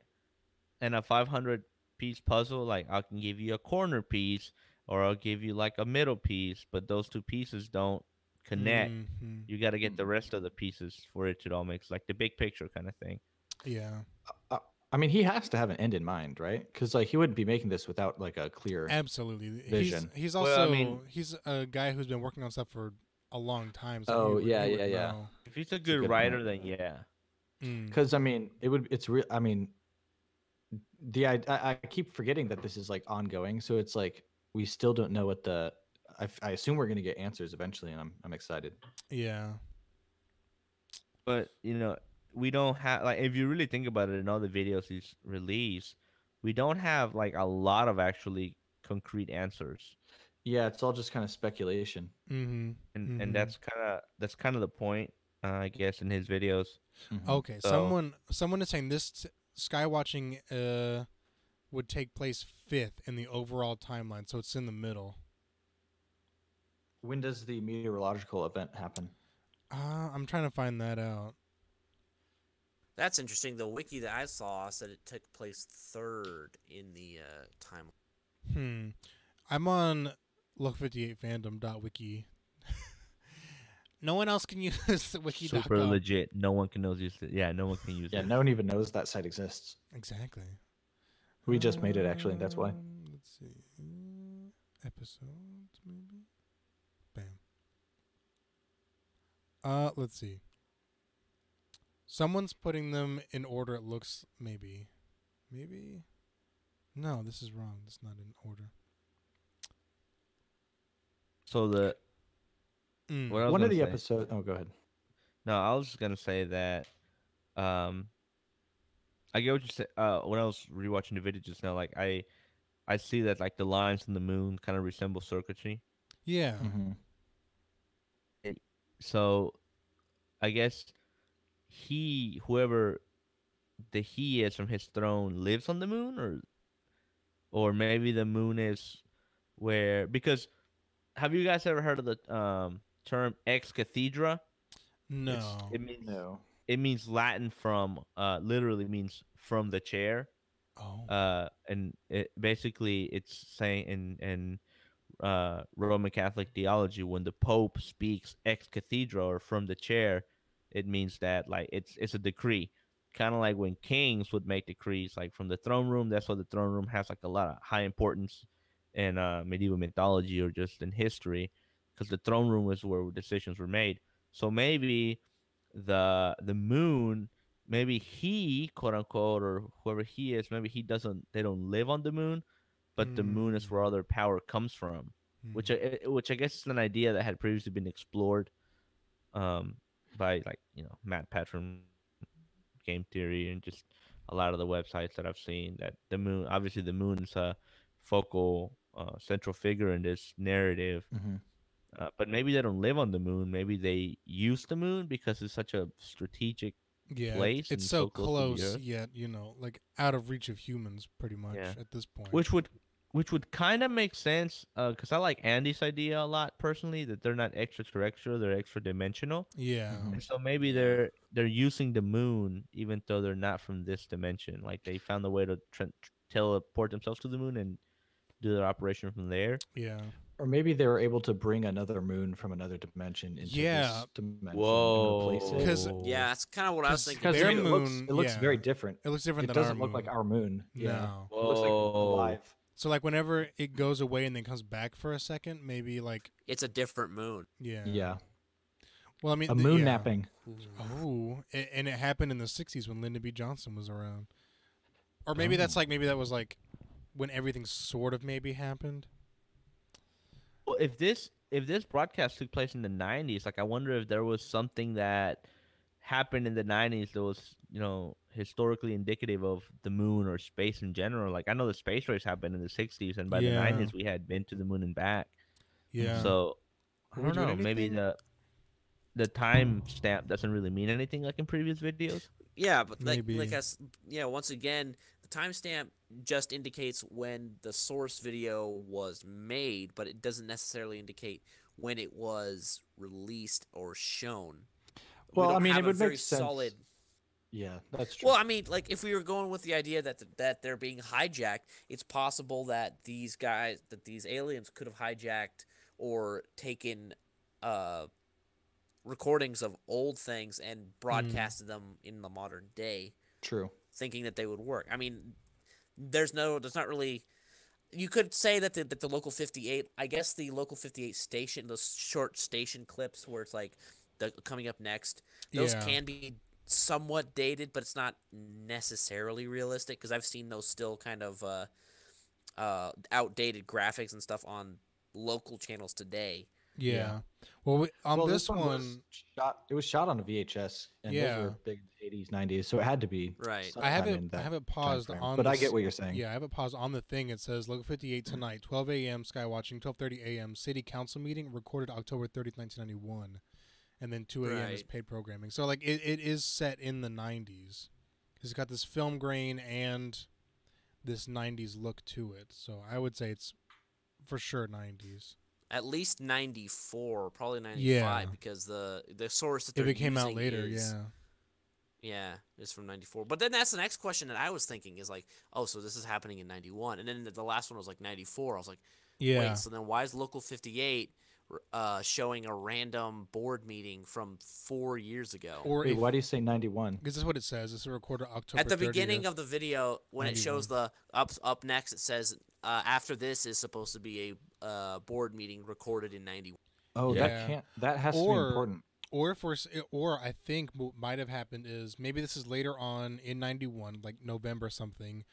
[SPEAKER 3] in a 500 piece puzzle like I can give you a corner piece or I'll give you like a middle piece but those two pieces don't connect
[SPEAKER 1] Mhm.
[SPEAKER 3] you got to get the rest of the pieces for it to all make like the big picture kind of thing
[SPEAKER 1] Yeah.
[SPEAKER 2] I mean, he has to have an end in mind, right? Because like he wouldn't be making this without like a clear.
[SPEAKER 1] Absolutely.
[SPEAKER 2] Vision.
[SPEAKER 1] He's he's
[SPEAKER 3] Well,
[SPEAKER 1] also
[SPEAKER 3] I mean-
[SPEAKER 1] he's a guy who's been working on stuff for a long time. So
[SPEAKER 2] Oh,
[SPEAKER 1] would-
[SPEAKER 2] yeah,
[SPEAKER 1] he would
[SPEAKER 2] yeah, yeah.
[SPEAKER 3] if he's a
[SPEAKER 2] a
[SPEAKER 3] good
[SPEAKER 2] good
[SPEAKER 3] writer
[SPEAKER 2] point.
[SPEAKER 3] then yeah
[SPEAKER 1] Mm.
[SPEAKER 2] Because I mean, it would. It's real. I mean, the I, I I keep forgetting that this is like ongoing. So it's like we still don't know what the. I, f- I assume we're gonna get answers eventually, and I'm I'm excited.
[SPEAKER 1] Yeah.
[SPEAKER 3] but you know we don't have like if you really think about it in all the videos he's released we don't have like a lot of actually concrete answers
[SPEAKER 2] Yeah, it's all just kind of speculation.
[SPEAKER 1] Mm-hmm.
[SPEAKER 3] and
[SPEAKER 1] Mhm.
[SPEAKER 3] and that's kind of that's kind of the point uh, i guess in his videos
[SPEAKER 2] Mhm.
[SPEAKER 1] Okay.
[SPEAKER 3] So-
[SPEAKER 1] Someone someone is saying this t- sky watching uh would take place fifth in the overall timeline, so it's in the middle.
[SPEAKER 2] When does the meteorological event happen?
[SPEAKER 1] Uh, I'm trying to find that out.
[SPEAKER 4] That's interesting. The wiki that I saw said it took place third in the uh, time.
[SPEAKER 1] Hmm. I'm on look58fandom.wiki. no one else can use the wiki.com.
[SPEAKER 3] super legit no one can use it yeah no one can use
[SPEAKER 2] Yeah,
[SPEAKER 3] it
[SPEAKER 2] no one even knows that site exists.
[SPEAKER 1] Exactly.
[SPEAKER 2] We just made it actually. That's why.
[SPEAKER 1] Um, Let's see. Episodes, maybe? Bam. Uh, let's see. Someone's putting them in order, it looks, maybe. Maybe? No, this is wrong. It's not in order.
[SPEAKER 3] so the
[SPEAKER 1] Mm.
[SPEAKER 3] what was
[SPEAKER 2] One of the
[SPEAKER 3] say-
[SPEAKER 2] episodes. Oh, go ahead.
[SPEAKER 3] No, I was just gonna say that. Um, I get what you said. Uh, when I was rewatching the video just now, like I, I see that like the lines in the moon kind of resemble circuitry.
[SPEAKER 1] Yeah.
[SPEAKER 2] Mhm.
[SPEAKER 3] So, I guess he, whoever the he is from his throne, lives on the moon, or, or maybe the moon is where because. Have you guys ever heard of the um, term ex cathedra?
[SPEAKER 1] No.
[SPEAKER 3] It's- It means
[SPEAKER 2] No.
[SPEAKER 3] it means Latin from uh literally means from the chair.
[SPEAKER 1] oh.
[SPEAKER 3] Uh and it basically it's saying and in uh Roman Catholic theology when the Pope speaks ex cathedra or from the chair, it means that like it's it's a decree. Kind of like when kings would make decrees like from the throne room, that's why the throne room has like a lot of high importance in uh medieval mythology or just in history because the throne room is where decisions were made. So maybe the the moon maybe he quote unquote or whoever he is maybe he doesn't they don't live on the moon but the moon is
[SPEAKER 1] Mm.
[SPEAKER 3] where all their power comes from which
[SPEAKER 1] Mm.
[SPEAKER 3] I, which i guess is an idea that had previously been explored um by like you know MatPat on game theory and just a lot of the websites that i've seen that the moon obviously the moon is a focal uh, central figure in this narrative
[SPEAKER 2] Mhm.
[SPEAKER 3] uh, but maybe they don't live on the moon. Maybe they use the moon because it's such a strategic.
[SPEAKER 1] Yeah,
[SPEAKER 3] place
[SPEAKER 1] it's
[SPEAKER 3] and
[SPEAKER 1] so
[SPEAKER 3] so close
[SPEAKER 1] close, yet you know, like out of reach of humans, pretty much
[SPEAKER 3] Yeah.
[SPEAKER 1] at this point.
[SPEAKER 3] Which would, which would kind of make sense. Because I like Andy's idea a lot personally. That they're not extraterrestrial; they're extra dimensional.
[SPEAKER 1] yeah,
[SPEAKER 2] Mhm.
[SPEAKER 3] And so maybe they're they're using the moon even though they're not from this dimension. Like they found a way to tra- teleport themselves to the moon and do their operation from there.
[SPEAKER 1] yeah,
[SPEAKER 2] Or maybe they were able to bring another moon from another dimension into
[SPEAKER 1] Yeah.
[SPEAKER 2] this dimension
[SPEAKER 3] Whoa!
[SPEAKER 2] and replace it.
[SPEAKER 1] 'Cause-
[SPEAKER 4] Yeah, that's kind of what I was thinking.
[SPEAKER 2] Because
[SPEAKER 1] Their
[SPEAKER 2] it looks,
[SPEAKER 1] moon,
[SPEAKER 2] it looks
[SPEAKER 1] yeah.
[SPEAKER 2] very different.
[SPEAKER 1] it looks different
[SPEAKER 2] It
[SPEAKER 1] than
[SPEAKER 2] doesn't
[SPEAKER 1] our
[SPEAKER 2] look like our moon. Yeah.
[SPEAKER 1] No.
[SPEAKER 2] It looks like
[SPEAKER 3] Whoa.
[SPEAKER 2] alive.
[SPEAKER 1] So like whenever it goes away and then comes back for a second, maybe like
[SPEAKER 4] It's a different moon.
[SPEAKER 1] yeah.
[SPEAKER 2] Yeah,
[SPEAKER 1] Well, I mean
[SPEAKER 2] a
[SPEAKER 1] the-
[SPEAKER 2] moon
[SPEAKER 1] yeah.
[SPEAKER 2] napping.
[SPEAKER 1] Oh, a- and it happened in the '60s when Lyndon B. Johnson was around, or maybe oh. that's
[SPEAKER 2] Oh.
[SPEAKER 1] like maybe that was like when everything sort of maybe happened.
[SPEAKER 3] Well, if this if this broadcast took place in the '90s, like I wonder if there was something that happened in the '90s that was, you know, historically indicative of the moon or space in general. Like I know the space race happened in the '60s, and by
[SPEAKER 1] Yeah.
[SPEAKER 3] the '90s we had been to the moon and back.
[SPEAKER 1] Yeah.
[SPEAKER 3] So I don't know.
[SPEAKER 1] doing
[SPEAKER 3] Maybe the the time stamp doesn't really mean anything like in previous videos.
[SPEAKER 4] Yeah, but like
[SPEAKER 1] Maybe.
[SPEAKER 4] like us yeah, once again, the timestamp just indicates when the source video was made, but it doesn't necessarily indicate when it was released or shown. We
[SPEAKER 2] Well, I mean, it would
[SPEAKER 4] very
[SPEAKER 2] make sense.
[SPEAKER 4] solid
[SPEAKER 2] Yeah, that's true.
[SPEAKER 4] Well, I mean, like if we were going with the idea that that they're being hijacked, it's possible that these guys, that these aliens, could have hijacked or taken uh, recordings of old things and broadcasted them in the modern day,
[SPEAKER 2] true.
[SPEAKER 4] Thinking that they would work. I mean, there's no, there's not really. You could say that the, that the local 58, I guess the local 58 station, those short station clips where it's like the coming up next, those
[SPEAKER 1] Yeah.
[SPEAKER 4] can be somewhat dated, but it's not necessarily realistic because I've seen those still kind of uh, uh, outdated graphics and stuff on local channels today.
[SPEAKER 1] Yeah.
[SPEAKER 2] yeah.
[SPEAKER 1] Well, we, on
[SPEAKER 2] well,
[SPEAKER 1] this,
[SPEAKER 2] was
[SPEAKER 1] one,
[SPEAKER 2] shot. It was shot on a VHS, and
[SPEAKER 1] Yeah.
[SPEAKER 2] those were big '80s, '90s, so it had to be.
[SPEAKER 4] Right.
[SPEAKER 1] I have
[SPEAKER 2] sometime
[SPEAKER 1] it.
[SPEAKER 2] in
[SPEAKER 1] I have it paused on.
[SPEAKER 2] But I get what you're saying.
[SPEAKER 1] Yeah, I have it paused on the thing. It says Local 58 tonight, 12 a.m. Sky watching, 12:30 a.m. City Council meeting recorded October 30th, 1991, and then 2 a.m. is paid programming. So like it, it is set in the 90s. It's got this film grain and this 90s look to it. So I would say it's for sure 90s.
[SPEAKER 4] At least 94, probably 95,
[SPEAKER 1] Yeah.
[SPEAKER 4] because the the source that they're
[SPEAKER 1] it came out later,
[SPEAKER 4] is-
[SPEAKER 1] yeah.
[SPEAKER 4] Yeah, it's from 94. But then that's the next question that I was thinking is like, oh, so this is happening in 91. And then the, the last one was like 94. I was like,
[SPEAKER 1] Yeah.
[SPEAKER 4] wait, so then why is Local 58 uh, showing a random board meeting from four years ago?
[SPEAKER 1] or
[SPEAKER 2] Wait,
[SPEAKER 1] if,
[SPEAKER 2] why do you say '91?
[SPEAKER 1] because that's what it says. It's a recorded October
[SPEAKER 4] At the beginning of the video, when it shows the up up next, it says uh, after this is supposed to be a uh, board meeting recorded in 91.
[SPEAKER 2] Oh,
[SPEAKER 1] Yeah.
[SPEAKER 2] that can't. That has to be important.
[SPEAKER 1] or if we're or I think what might have happened is maybe this is later on in 91 like November something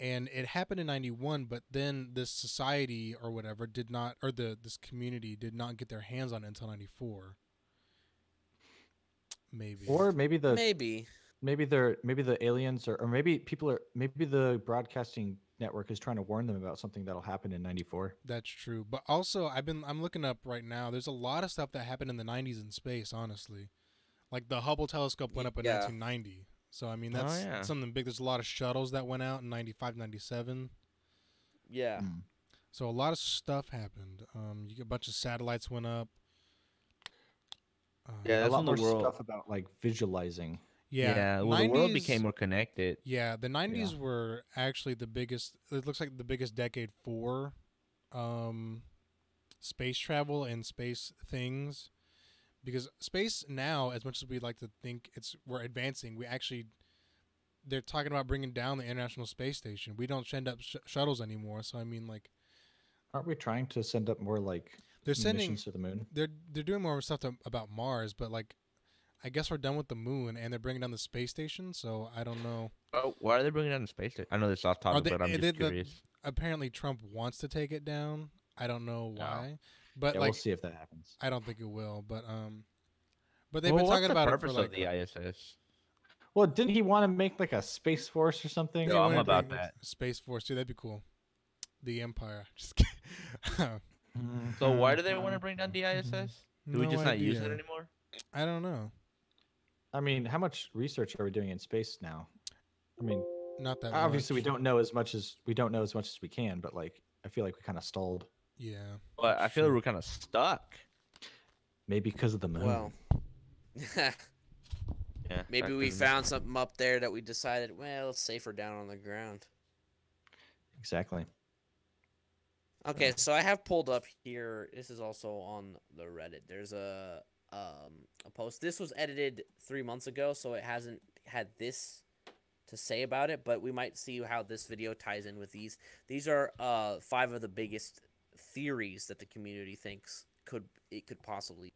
[SPEAKER 1] and it happened in 91 but then this society or whatever did not or the this community did not get their hands on it until 94 maybe
[SPEAKER 2] Or maybe the
[SPEAKER 4] Maybe.
[SPEAKER 2] maybe they're maybe the aliens are, or maybe people are maybe the broadcasting network is trying to warn them about something that'll happen in '94.
[SPEAKER 1] that's true but also I've been I'm looking up right now there's a lot of stuff that happened in the 90s in space honestly like the Hubble telescope went up in
[SPEAKER 4] Yeah.
[SPEAKER 1] 1990 so I mean
[SPEAKER 3] Oh,
[SPEAKER 1] that's
[SPEAKER 3] yeah.
[SPEAKER 1] something big there's a lot of shuttles that went out in 95 97
[SPEAKER 4] Yeah.
[SPEAKER 2] Mm.
[SPEAKER 1] So a lot of stuff happened. Um, you get a bunch of satellites went up. Uh,
[SPEAKER 3] Yeah,
[SPEAKER 2] a
[SPEAKER 3] that's
[SPEAKER 2] lot
[SPEAKER 3] when the
[SPEAKER 2] more
[SPEAKER 3] world.
[SPEAKER 2] stuff about like visualizing.
[SPEAKER 1] Yeah.
[SPEAKER 3] well, the world became more connected.
[SPEAKER 1] Yeah, the '90s were actually the biggest. It looks like the biggest decade for um, space travel and space things, because space now, as much as we like to think it's we're advancing, we actually they're talking about bringing down the International Space Station. We don't send up sh- shuttles anymore. So I mean, like
[SPEAKER 2] Aren't we trying to send up more like
[SPEAKER 1] they're sending
[SPEAKER 2] missions to the moon?
[SPEAKER 1] they're they're doing more stuff to, about Mars, but like, I guess we're done with the moon, and they're bringing down the space station. So I don't know.
[SPEAKER 3] Oh, why are they bringing down the space station? I know this is off oh, topic,
[SPEAKER 1] they-
[SPEAKER 3] but I'm just
[SPEAKER 1] they- the-
[SPEAKER 3] curious.
[SPEAKER 1] Apparently, Trump wants to take it down. I don't know oh. why, but
[SPEAKER 2] yeah,
[SPEAKER 1] like,
[SPEAKER 2] we'll see if that happens.
[SPEAKER 1] I don't think it will. But um, but they've
[SPEAKER 3] well,
[SPEAKER 1] been talking about it for like.
[SPEAKER 3] of the ISS?
[SPEAKER 2] Well, didn't he want to make like a space force or something?
[SPEAKER 1] they
[SPEAKER 3] No, I'm about that.
[SPEAKER 1] Space Force, dude. That'd be cool. The Empire. Just kidding. Mm-hmm.
[SPEAKER 3] So why do they uh, want to bring down the ISS? Mm-hmm. Do we
[SPEAKER 1] No
[SPEAKER 3] just not use it anymore?
[SPEAKER 1] I don't know.
[SPEAKER 2] I mean, how much research are we doing in space now? I mean,
[SPEAKER 1] Not that.
[SPEAKER 2] obviously we don't know as much as we don't know as much as we can, but like I feel like we kind of stalled.
[SPEAKER 1] Yeah.
[SPEAKER 3] But I feel like we're kind of stuck.
[SPEAKER 2] Maybe because of the moon.
[SPEAKER 4] Well,
[SPEAKER 3] Yeah.
[SPEAKER 4] maybe we
[SPEAKER 3] could be-
[SPEAKER 4] found something up there that we decided, well, it's safer down on the ground.
[SPEAKER 2] exactly.
[SPEAKER 4] Okay, so I have pulled up here. This is also on the Reddit. There's a um a post. This was edited three months ago, so it hasn't had this to say about it, but we might see how this video ties in with these. These are uh, five of the biggest theories that the community thinks could it could possibly.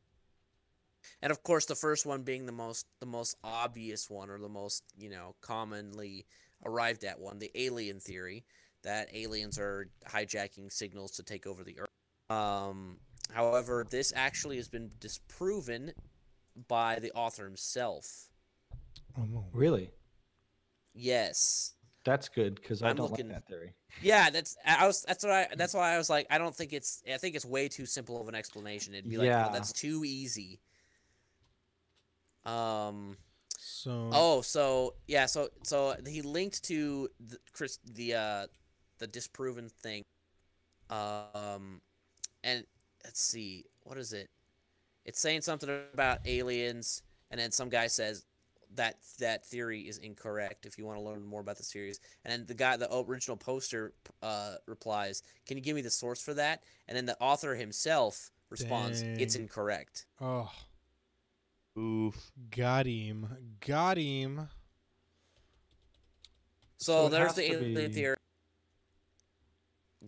[SPEAKER 4] And of course, the first one being the most the most obvious one or the most you know commonly arrived at one, the alien theory that aliens are hijacking signals to take over the Earth. Um, however, this actually has been disproven by the author himself.
[SPEAKER 1] Oh.
[SPEAKER 2] Really?
[SPEAKER 4] Yes.
[SPEAKER 2] That's good because I
[SPEAKER 4] I'm
[SPEAKER 2] don't
[SPEAKER 4] looking-
[SPEAKER 2] like that theory.
[SPEAKER 4] Yeah, that's I was that's what I that's why I was like I don't think it's I think it's way too simple of an explanation. It'd be like oh, that's too easy. Um
[SPEAKER 1] So
[SPEAKER 4] oh so yeah so so he linked to the Chris the uh the disproven thing. Um and let's see what is it? It's saying something about aliens and then some guy says that that theory is incorrect if you want to learn more about the series. And then the guy the original poster uh, replies can you give me the source for that? And then the author himself responds it's incorrect.
[SPEAKER 1] Oh,
[SPEAKER 3] Oof.
[SPEAKER 1] got him, got him.
[SPEAKER 4] so,
[SPEAKER 2] it
[SPEAKER 4] there's the alien
[SPEAKER 2] be-
[SPEAKER 4] theory.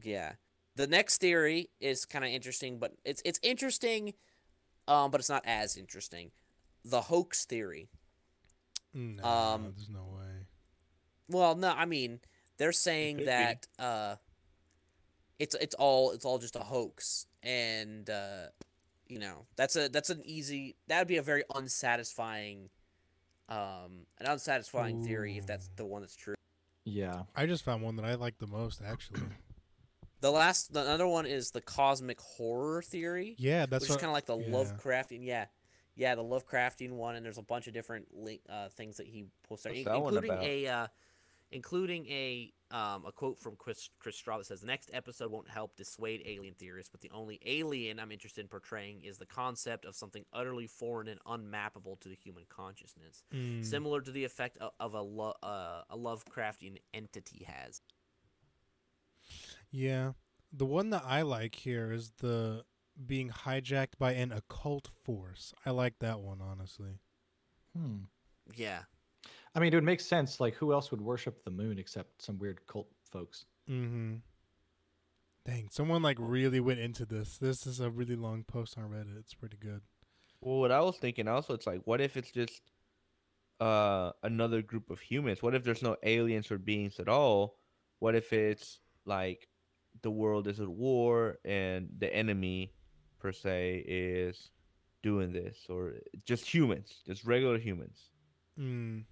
[SPEAKER 4] Yeah the next theory is kind of interesting but it's it's interesting um but it's not as interesting the hoax theory
[SPEAKER 1] No,
[SPEAKER 4] Um,
[SPEAKER 1] there's no way.
[SPEAKER 4] Well, no, I mean they're saying that uh, it's it's all it's all just a hoax, and uh, you know that's a that's an easy that would be a very unsatisfying, um, an unsatisfying theory if that's the one that's true.
[SPEAKER 2] Yeah.
[SPEAKER 1] I just found one that I like the most actually.
[SPEAKER 4] The last, the another one is the cosmic horror theory,
[SPEAKER 1] yeah, that's
[SPEAKER 4] which is
[SPEAKER 1] what,
[SPEAKER 4] kind of like the
[SPEAKER 1] yeah.
[SPEAKER 4] Lovecraftian, yeah, yeah, the Lovecraftian one, and there's a bunch of different uh, things that he posted,
[SPEAKER 3] What's
[SPEAKER 4] in-
[SPEAKER 3] that one
[SPEAKER 4] including
[SPEAKER 3] about?
[SPEAKER 4] a, uh, including a um, a quote from Chris Kris Straub that says the next episode won't help dissuade alien theorists, but the only alien I'm interested in portraying is the concept of something utterly foreign and unmappable to the human consciousness,
[SPEAKER 1] Mm,
[SPEAKER 4] similar to the effect of, of a lo- uh, a Lovecraftian entity has.
[SPEAKER 1] Yeah, the one that I like here is the being hijacked by an occult force. I like that one honestly.
[SPEAKER 2] Hmm.
[SPEAKER 4] Yeah,
[SPEAKER 2] I mean, it would make sense. Like, who else would worship the moon except some weird cult folks?
[SPEAKER 1] Mm-hmm. Dang, someone like really went into this. This is a really long post on Reddit. It's pretty good.
[SPEAKER 3] Well, what I was thinking also, it's like, what if it's just uh another group of humans? What if there's no aliens or beings at all? What if it's like the world is at war and the enemy per se is doing this, or just humans, just regular humans?
[SPEAKER 1] Mm.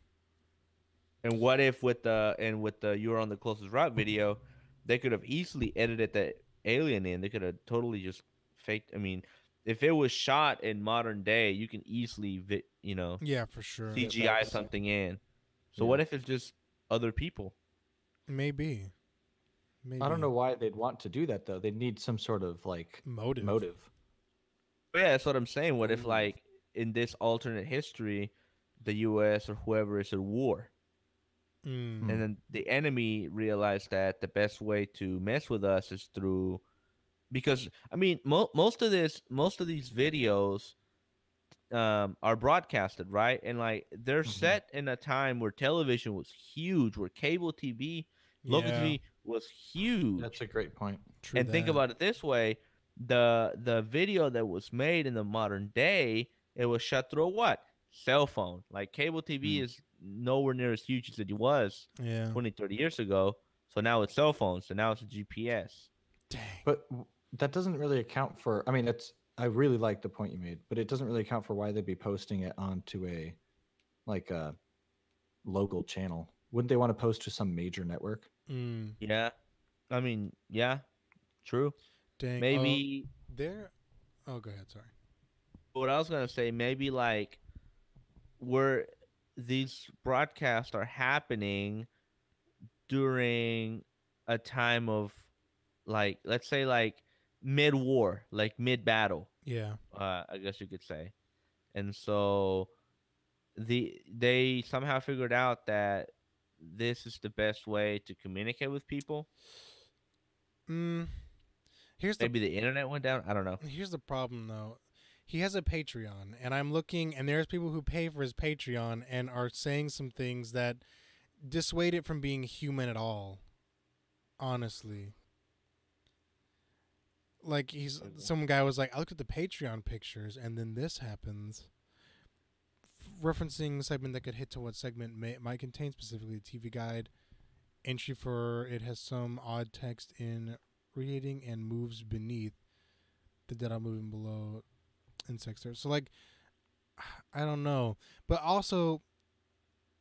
[SPEAKER 3] And what if with the and with the you're on the closest route video, they could have easily edited that alien in. They could have totally just faked. I mean, if it was shot in modern day, you can easily, vi- you know,
[SPEAKER 1] Yeah, for sure.
[SPEAKER 3] CGI
[SPEAKER 2] that's-
[SPEAKER 3] something in. So
[SPEAKER 2] Yeah.
[SPEAKER 3] what if it's just other people?
[SPEAKER 1] Maybe. Maybe.
[SPEAKER 2] I don't know why they'd want to do that though. They'd need some sort of like
[SPEAKER 1] Motive.
[SPEAKER 2] motive.
[SPEAKER 3] But yeah, that's what I'm saying. What if like in this alternate history, the U.S. or whoever is at war,
[SPEAKER 1] Mm.
[SPEAKER 3] And then the enemy realized that the best way to mess with us is through because i mean mo- most of this most of these videos um, are broadcasted right and like they're
[SPEAKER 2] Mhm.
[SPEAKER 3] set in a time where television was huge where cable tv local
[SPEAKER 1] Yeah,
[SPEAKER 3] tv was huge
[SPEAKER 2] That's a great point.
[SPEAKER 1] true
[SPEAKER 3] and think about it this way the the video that was made in the modern day it was shot through a what cell phone like cable tv
[SPEAKER 2] Mm.
[SPEAKER 3] is nowhere near as huge as it was
[SPEAKER 1] Yeah.
[SPEAKER 3] 20 30 years ago so now it's cell phones so now it's a gps
[SPEAKER 1] Dang.
[SPEAKER 2] But that doesn't really account for. I mean, it's. I really like the point you made, but it doesn't really account for why they'd be posting it onto a, like a, local channel. Wouldn't they want to post to some major network?
[SPEAKER 1] Mm.
[SPEAKER 3] yeah i mean yeah true
[SPEAKER 1] Dang. oh,
[SPEAKER 3] maybe
[SPEAKER 1] there. Oh, go ahead. Sorry.
[SPEAKER 3] what i was gonna say maybe like where these broadcasts are happening during a time of like let's say like mid-war like mid-battle
[SPEAKER 1] Yeah.
[SPEAKER 3] uh, I guess you could say. And so the they somehow figured out that this is the best way to communicate with people.
[SPEAKER 1] Mm. Here's
[SPEAKER 3] Maybe the internet went down. I don't know.
[SPEAKER 1] Here's the problem though. He has a Patreon and I'm looking and there's people who pay for his Patreon and are saying some things that dissuade it from being human at all. Honestly. Like he's some guy was like, I looked at the Patreon pictures and then this happens. Referencing segment that could hit to what segment may, might contain specifically a TV guide. Entry for it has some odd text in reading and moves beneath. The dead are moving below insects there. So like I don't know. But also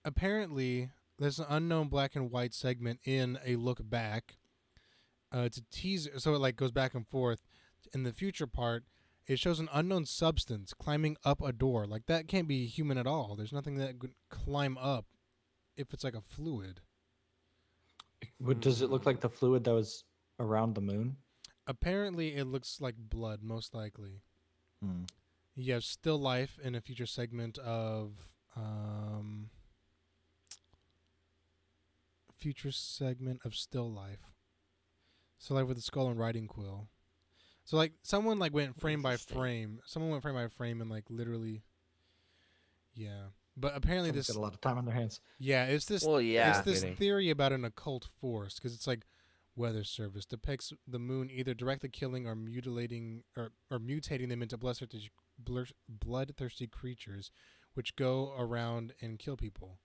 [SPEAKER 1] apparently there's an unknown black and white segment in a look back. Uh, it's a teaser, so it like goes back and forth. In the future part, it shows an unknown substance climbing up a door. Like that can't be human at all. There's nothing that could climb up if it's like a fluid.
[SPEAKER 2] What does it look like the fluid that was around the moon?
[SPEAKER 1] Apparently, it looks like blood, most likely.
[SPEAKER 2] Hmm.
[SPEAKER 1] You have still life in a future segment of um future segment of still life. So like with the skull and writing quill. So like someone like went frame by frame. Someone went frame by frame and like literally Yeah. But apparently
[SPEAKER 2] Someone's
[SPEAKER 1] this
[SPEAKER 2] got a lot of time on their hands.
[SPEAKER 1] yeah, it's this
[SPEAKER 4] Well, yeah.
[SPEAKER 1] it's this
[SPEAKER 3] Kidding.
[SPEAKER 1] theory about an occult force because it's like weather service depicts the moon either directly killing or mutilating or, or mutating them into bloodthirsty, bloodthirsty creatures which go around and kill people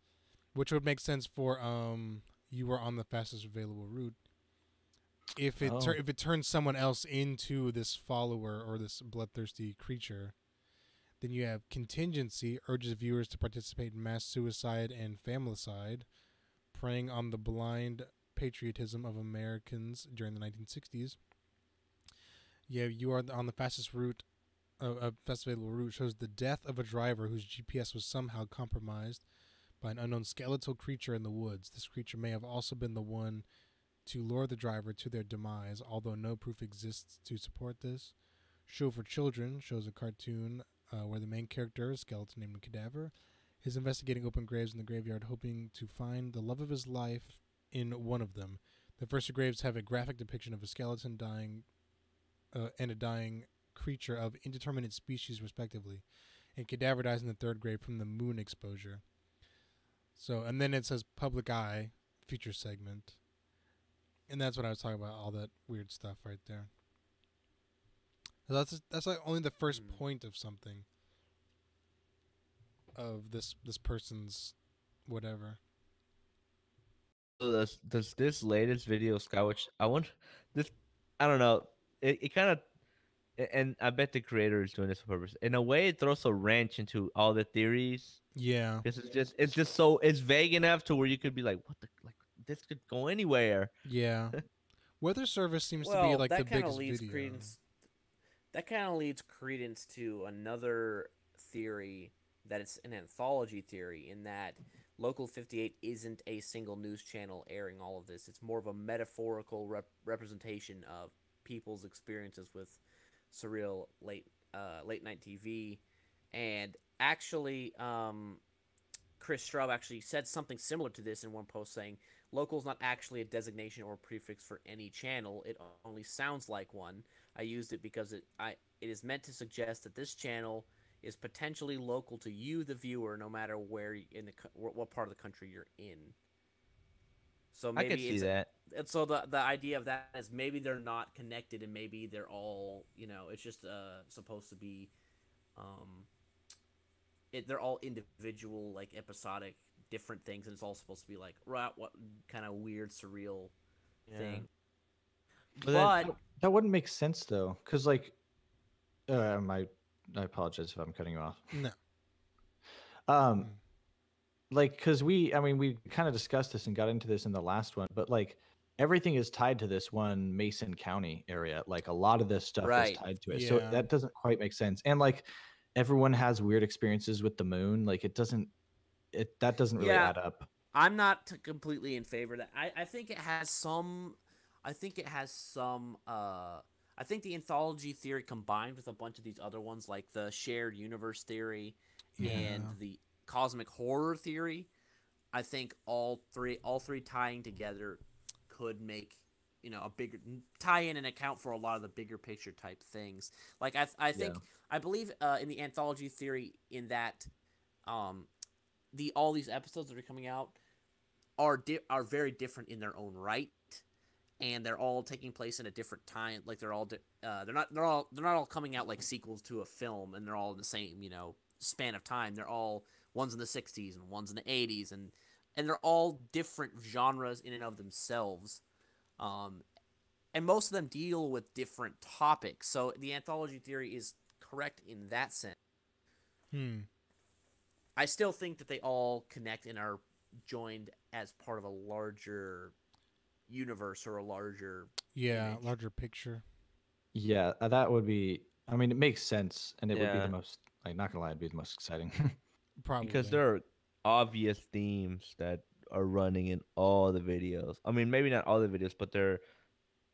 [SPEAKER 1] which would make sense for um you were on the fastest available route if it tur-
[SPEAKER 2] Oh.
[SPEAKER 1] if it turns someone else into this follower or this bloodthirsty creature then you have contingency urges viewers to participate in mass suicide and familicide preying on the blind patriotism of Americans during the 1960s. Yeah, you are on the fastest route, uh, uh, fastest available route shows the death of a driver whose GPS was somehow compromised by an unknown skeletal creature in the woods. This creature may have also been the one to lure the driver to their demise, although no proof exists to support this. Show for Children shows a cartoon uh, where the main character, a skeleton named Cadaver, is investigating open graves in the graveyard, hoping to find the love of his life in one of them. The first two graves have a graphic depiction of a skeleton dying uh, and a dying creature of indeterminate species, respectively. And Cadaver dies in the third grave from the moon exposure. So, and then it says public eye, feature segment. And that's what I was talking about, all that weird stuff right there. That's that's like only the first
[SPEAKER 4] Hmm.
[SPEAKER 1] point of something. Of this this person's whatever.
[SPEAKER 3] So does does this latest video Skywatch? I want this. I don't know. It it kind of, and I bet the creator is doing this for purpose. In a way, it throws a wrench into all the theories.
[SPEAKER 1] Yeah.
[SPEAKER 3] Because it's just it's just so it's vague enough to where you could be like, what the like this could go anywhere.
[SPEAKER 1] Yeah. Weather service seems
[SPEAKER 4] well,
[SPEAKER 1] to be like
[SPEAKER 4] that
[SPEAKER 1] the
[SPEAKER 4] kind of
[SPEAKER 1] biggest
[SPEAKER 4] leads
[SPEAKER 1] video.
[SPEAKER 4] credence. That kind of leads credence to another theory that it's an anthology theory in that Local 58 isn't a single news channel airing all of this. It's more of a metaphorical rep- representation of people's experiences with surreal late uh, late night TV, and actually, um, Kris Straub actually said something similar to this in one post, saying local is not actually a designation or prefix for any channel. It only sounds like one. I used it because it I it is meant to suggest that this channel is potentially local to you, the viewer, no matter where in the what part of the country you're in. So maybe I
[SPEAKER 3] could see
[SPEAKER 4] it's
[SPEAKER 3] that.
[SPEAKER 4] and so the the idea of that is maybe they're not connected and maybe they're all you know it's just uh supposed to be um it they're all individual like episodic different things and it's all supposed to be like right what kind of weird surreal
[SPEAKER 3] Yeah.
[SPEAKER 4] thing
[SPEAKER 3] But
[SPEAKER 4] but
[SPEAKER 2] That wouldn't make sense though, because like, uh, my I apologize if I'm cutting you off.
[SPEAKER 1] No.
[SPEAKER 2] Um,
[SPEAKER 1] Mm.
[SPEAKER 2] like, cause we, I mean, we kind of discussed this and got into this in the last one, but like, everything is tied to this one Mason County area. Like, a lot of this stuff
[SPEAKER 4] Right.
[SPEAKER 2] is tied to it, so that doesn't quite make sense. And like, everyone has weird experiences with the moon. Like, it doesn't, it that doesn't really
[SPEAKER 4] Yeah.
[SPEAKER 2] add up.
[SPEAKER 4] i'm not completely in favor of that I, I think it has some i think it has some uh i think the anthology theory combined with a bunch of these other ones like the shared universe theory
[SPEAKER 1] Yeah.
[SPEAKER 4] and the cosmic horror theory i think all three all three tying together could make you know a bigger tie in and account for a lot of the bigger picture type things like i, I think i believe uh, in the anthology theory in that um the all these episodes that are coming out are di- are very different in their own right, and they're all taking place in a different time. Like they're all di- uh, they're not they're all they're not all coming out like sequels to a film, and they're all in the same you know span of time. They're all one's in the '60s and one's in the '80s, and and they're all different genres in and of themselves. Um, and most of them deal with different topics. So the anthology theory is correct in that sense.
[SPEAKER 1] Hmm.
[SPEAKER 4] I still think that they all connect and are joined as part of a larger universe or a larger.
[SPEAKER 1] Yeah,
[SPEAKER 4] Image.
[SPEAKER 1] larger picture.
[SPEAKER 2] Yeah, uh, that would be. I mean, it makes sense, and it would be the most. Like, not gonna lie, it'd be the most exciting.
[SPEAKER 1] Probably
[SPEAKER 3] because there are obvious themes that are running in all the videos. I mean, maybe not all the videos, but there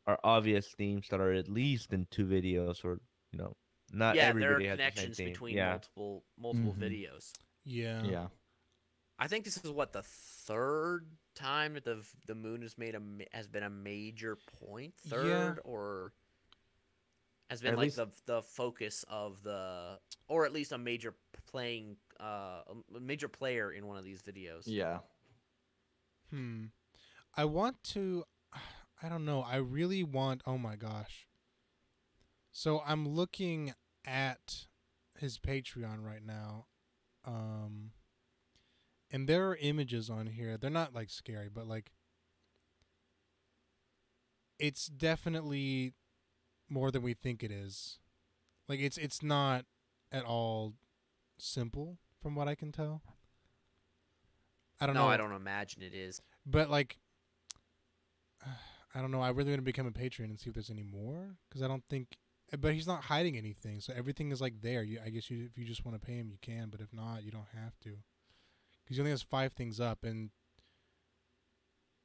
[SPEAKER 3] are obvious themes that are at least in two videos, or you know, not
[SPEAKER 4] yeah,
[SPEAKER 3] every
[SPEAKER 4] there are
[SPEAKER 3] video has the same
[SPEAKER 4] connections
[SPEAKER 3] theme.
[SPEAKER 4] between
[SPEAKER 3] yeah.
[SPEAKER 4] multiple multiple
[SPEAKER 2] Mhm.
[SPEAKER 4] videos.
[SPEAKER 1] Yeah.
[SPEAKER 2] yeah.
[SPEAKER 4] I think this is what the third time that the the moon has made a has been a major point.
[SPEAKER 1] Yeah.
[SPEAKER 4] Third or has been
[SPEAKER 2] at
[SPEAKER 4] like
[SPEAKER 2] least-
[SPEAKER 4] the the focus of the or at least a major playing uh a major player in one of these videos.
[SPEAKER 2] Yeah.
[SPEAKER 1] Hmm. I want to. I don't know. I really want. Oh my gosh. So I'm looking at his Patreon right now, um, and there are images on here. They're not like scary, but like it's definitely more than we think it is. Like it's it's not at all simple from what I can tell. I don't
[SPEAKER 4] no,
[SPEAKER 1] know.
[SPEAKER 4] I don't imagine it is.
[SPEAKER 1] But like, I don't know. I really want to become a patron and see if there's any more because I don't think. Eh, but he's not hiding anything, so everything is like there. You, I guess you, if you just want to pay him, you can. But if not, you don't have to. Because he only has five things up, and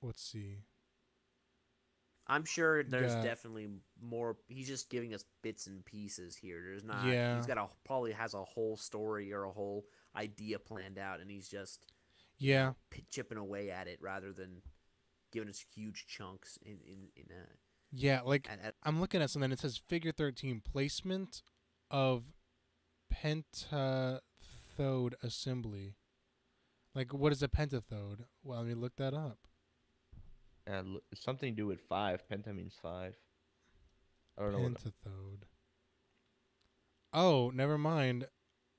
[SPEAKER 1] let's see.
[SPEAKER 4] I'm sure there's
[SPEAKER 1] Yeah.
[SPEAKER 4] definitely more. He's just giving us bits and pieces here. There's not.
[SPEAKER 1] Yeah.
[SPEAKER 4] He's got a probably has a whole story or a whole idea planned out, and he's just
[SPEAKER 1] Yeah,
[SPEAKER 4] chipping away at it rather than giving us huge chunks in in in a.
[SPEAKER 1] yeah. Like
[SPEAKER 4] At, at,
[SPEAKER 1] I'm looking at something. It says Figure 13 placement of pentathode assembly. Like, what is a pentathode? Well, let me look that up.
[SPEAKER 3] Uh, l- something to do with five. Penta means five. I don't know. What,
[SPEAKER 1] Pentathode. Oh, never mind.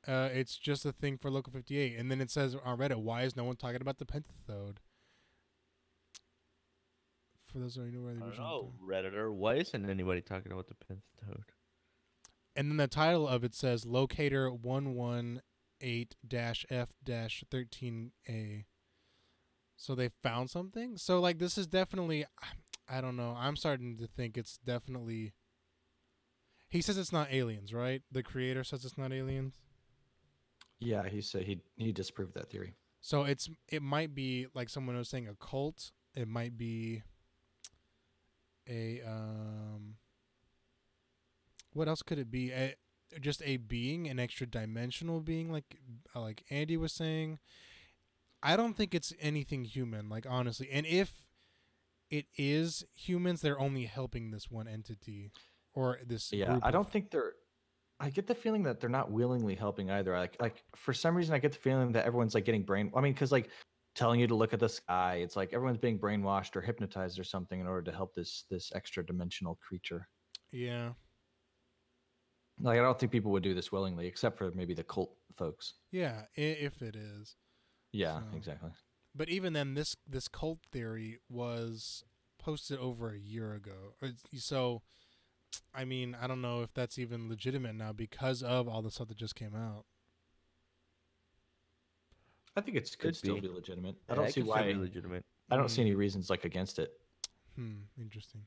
[SPEAKER 1] Uh, it's just a thing for Local 58. And then it says on Reddit, why is no one talking about the pentathode? For those who know where the
[SPEAKER 3] I don't
[SPEAKER 1] original.
[SPEAKER 3] know, Redditor. Why isn't anybody talking about the pentathode?
[SPEAKER 1] And then the title of it says Locator 118-F-13A. So they found something? So like this is definitely I don't know. I'm starting to think it's definitely He says it's not aliens, right? The creator says it's not aliens.
[SPEAKER 2] Yeah. He said he he disproved that theory.
[SPEAKER 1] So it's it might be like someone was saying a cult. It might be a um what else could it be? A, just a being, an extra dimensional being like uh, like Andy was saying. I don't think it's anything human, like honestly. And if it is humans, they're only helping this one entity or this
[SPEAKER 2] Yeah. I don't
[SPEAKER 1] of-
[SPEAKER 2] think they're. I get the feeling that they're not willingly helping either. Like like for some reason, I get the feeling that everyone's like getting brain. I mean, because like telling you to look at the sky, it's like everyone's being brainwashed or hypnotized or something in order to help this this extra dimensional creature.
[SPEAKER 1] Yeah.
[SPEAKER 2] Like I don't think people would do this willingly, except for maybe the cult folks.
[SPEAKER 1] Yeah, if it is.
[SPEAKER 2] Yeah,
[SPEAKER 1] So-
[SPEAKER 2] exactly.
[SPEAKER 1] But even then, this this cult theory was posted over a year ago. So, I mean, I don't know if that's even legitimate now because of all the stuff that just came out.
[SPEAKER 2] I think it could
[SPEAKER 3] Could
[SPEAKER 2] still
[SPEAKER 3] be.
[SPEAKER 2] be, legitimate. I don't
[SPEAKER 3] it
[SPEAKER 2] see
[SPEAKER 3] could still be
[SPEAKER 2] why.
[SPEAKER 3] legitimate.
[SPEAKER 2] I don't see
[SPEAKER 1] Mm.
[SPEAKER 2] any reasons like against it.
[SPEAKER 1] Hmm. Interesting.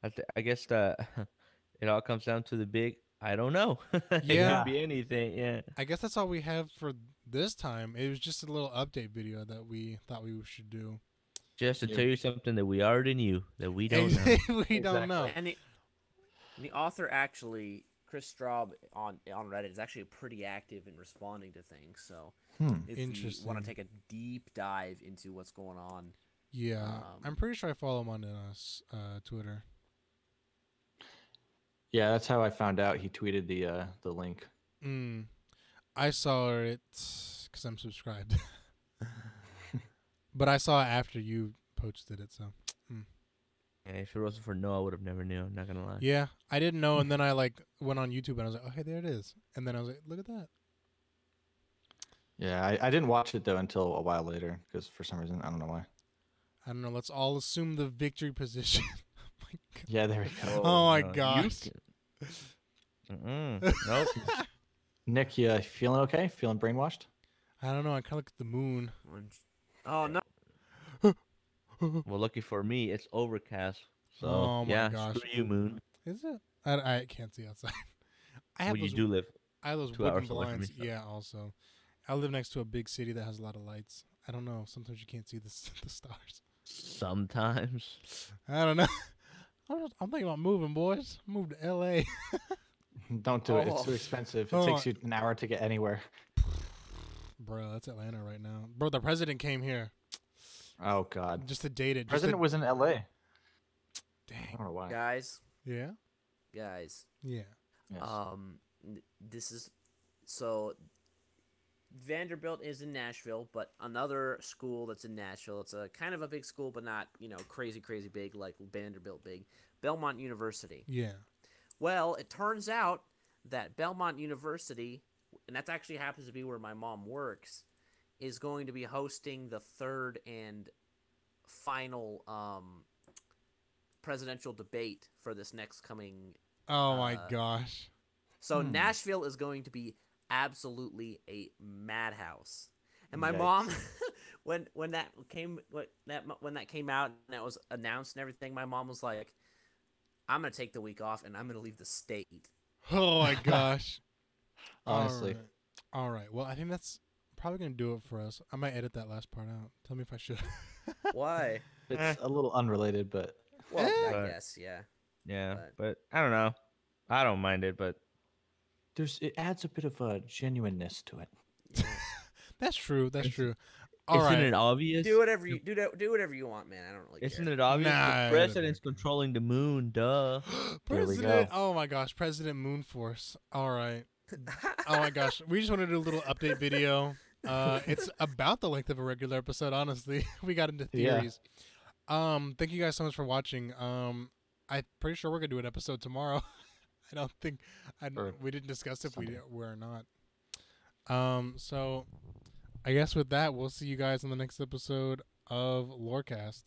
[SPEAKER 3] I, th- I guess the it all comes down to the big. I don't know. it
[SPEAKER 1] Yeah.
[SPEAKER 3] could be anything. Yeah.
[SPEAKER 1] I guess that's all we have for this time. It was just a little update video that we thought we should do.
[SPEAKER 3] Just to
[SPEAKER 2] Yeah.
[SPEAKER 3] tell you something that we already knew that we don't know.
[SPEAKER 1] we don't know.
[SPEAKER 4] and the, and the author actually, Kris Straub on on Reddit is actually pretty active in responding to things. So
[SPEAKER 2] Hmm.
[SPEAKER 4] if you want to take a deep dive into what's going on,
[SPEAKER 1] Yeah,
[SPEAKER 4] Um,
[SPEAKER 1] I'm pretty sure I follow him on uh, uh, Twitter.
[SPEAKER 2] Yeah, that's how I found out. He tweeted the uh the link.
[SPEAKER 1] Mm. I saw it because I'm subscribed. But I saw it after you posted it, so
[SPEAKER 3] Yeah, if it wasn't for Noah, I would have never knew. I'm not gonna lie.
[SPEAKER 1] yeah, I didn't know, and then I like went on YouTube and I was like, oh hey, there it is, and then I was like, look at that.
[SPEAKER 2] Yeah, I, I didn't watch it though until a while later because for some reason I don't know why.
[SPEAKER 1] I don't know. Let's all assume the victory position. Oh my God.
[SPEAKER 2] Yeah, there we go.
[SPEAKER 1] Oh my oh,
[SPEAKER 3] no, you
[SPEAKER 1] gosh.
[SPEAKER 3] can- Mm-mm. Nope.
[SPEAKER 2] Nick, you uh, feeling okay? Feeling brainwashed?
[SPEAKER 1] I don't know. I kind of look at the moon.
[SPEAKER 4] Oh no!
[SPEAKER 3] well, lucky for me, it's overcast. So
[SPEAKER 1] Oh my
[SPEAKER 3] yeah,
[SPEAKER 1] gosh.
[SPEAKER 3] screw you, moon.
[SPEAKER 1] Is it? I, I can't see outside. I have
[SPEAKER 3] Well, you do live.
[SPEAKER 1] I have those wooden
[SPEAKER 3] hours away from
[SPEAKER 1] blinds.
[SPEAKER 3] me, so-
[SPEAKER 1] Yeah. Also, I live next to a big city that has a lot of lights. I don't know. Sometimes you can't see the the stars.
[SPEAKER 3] Sometimes.
[SPEAKER 1] I don't know. I'm, just, I'm thinking about moving, boys. Move to L.A.
[SPEAKER 2] Don't do it. It's
[SPEAKER 4] Oh.
[SPEAKER 2] too expensive. It
[SPEAKER 1] Oh,
[SPEAKER 2] takes
[SPEAKER 1] I-
[SPEAKER 2] you an hour to get anywhere.
[SPEAKER 1] Bro, that's Atlanta right now. Bro, the president came here
[SPEAKER 2] Oh God.
[SPEAKER 1] just to date it. Just
[SPEAKER 2] President
[SPEAKER 1] to,
[SPEAKER 2] was in L.A. I
[SPEAKER 1] dang.
[SPEAKER 2] don't know why.
[SPEAKER 4] Guys,
[SPEAKER 1] Yeah.
[SPEAKER 4] guys.
[SPEAKER 1] Yeah.
[SPEAKER 2] Yes.
[SPEAKER 4] Um, this is so. Vanderbilt is in Nashville, but another school that's in Nashville. It's a kind of a big school, but not you know crazy crazy big like Vanderbilt big. Belmont University.
[SPEAKER 1] Yeah.
[SPEAKER 4] Well, it turns out that Belmont University, and that actually happens to be where my mom works, is going to be hosting the third and final um, presidential debate for this next coming.
[SPEAKER 1] Oh my
[SPEAKER 4] Uh,
[SPEAKER 1] gosh.
[SPEAKER 4] So
[SPEAKER 2] Hmm.
[SPEAKER 4] Nashville is going to be absolutely a madhouse. And my
[SPEAKER 2] Yikes.
[SPEAKER 4] mom, when when that came when that when that came out and that was announced and everything, my mom was like, "I'm gonna take the week off and I'm gonna leave the state."
[SPEAKER 1] Oh my gosh.
[SPEAKER 2] Honestly.
[SPEAKER 1] All right. All right. Well, I think that's probably gonna do it for us. I might edit that last part out. Tell me if I should.
[SPEAKER 4] Why?
[SPEAKER 2] It's eh. a little unrelated, but
[SPEAKER 4] Well, I
[SPEAKER 3] But-
[SPEAKER 4] guess, yeah.
[SPEAKER 3] Yeah,
[SPEAKER 4] But-
[SPEAKER 3] but I don't know. I don't mind it, but
[SPEAKER 2] there's it adds a bit of a genuineness to it.
[SPEAKER 1] that's true. That's
[SPEAKER 3] It's-
[SPEAKER 1] true. All
[SPEAKER 3] isn't
[SPEAKER 1] right.
[SPEAKER 3] it obvious?
[SPEAKER 4] Do whatever you do. Do whatever you want, man. I don't really care.
[SPEAKER 3] Isn't
[SPEAKER 4] care.
[SPEAKER 3] it obvious?
[SPEAKER 1] Nah,
[SPEAKER 3] the president's controlling the moon. Duh.
[SPEAKER 2] There we
[SPEAKER 1] President.
[SPEAKER 2] go.
[SPEAKER 1] Oh my gosh, President Moonforce. All right. Oh my gosh, we just wanted to do a little update video. Uh, it's about the length of a regular episode. Honestly, we got into
[SPEAKER 2] Yeah.
[SPEAKER 1] theories. Um, thank you guys so much for watching. Um, I'm pretty sure we're gonna do an episode tomorrow. I don't think I,
[SPEAKER 2] Or
[SPEAKER 1] we didn't discuss if we were or not. Um, so I guess with that, we'll see you guys in the next episode of Lorecast.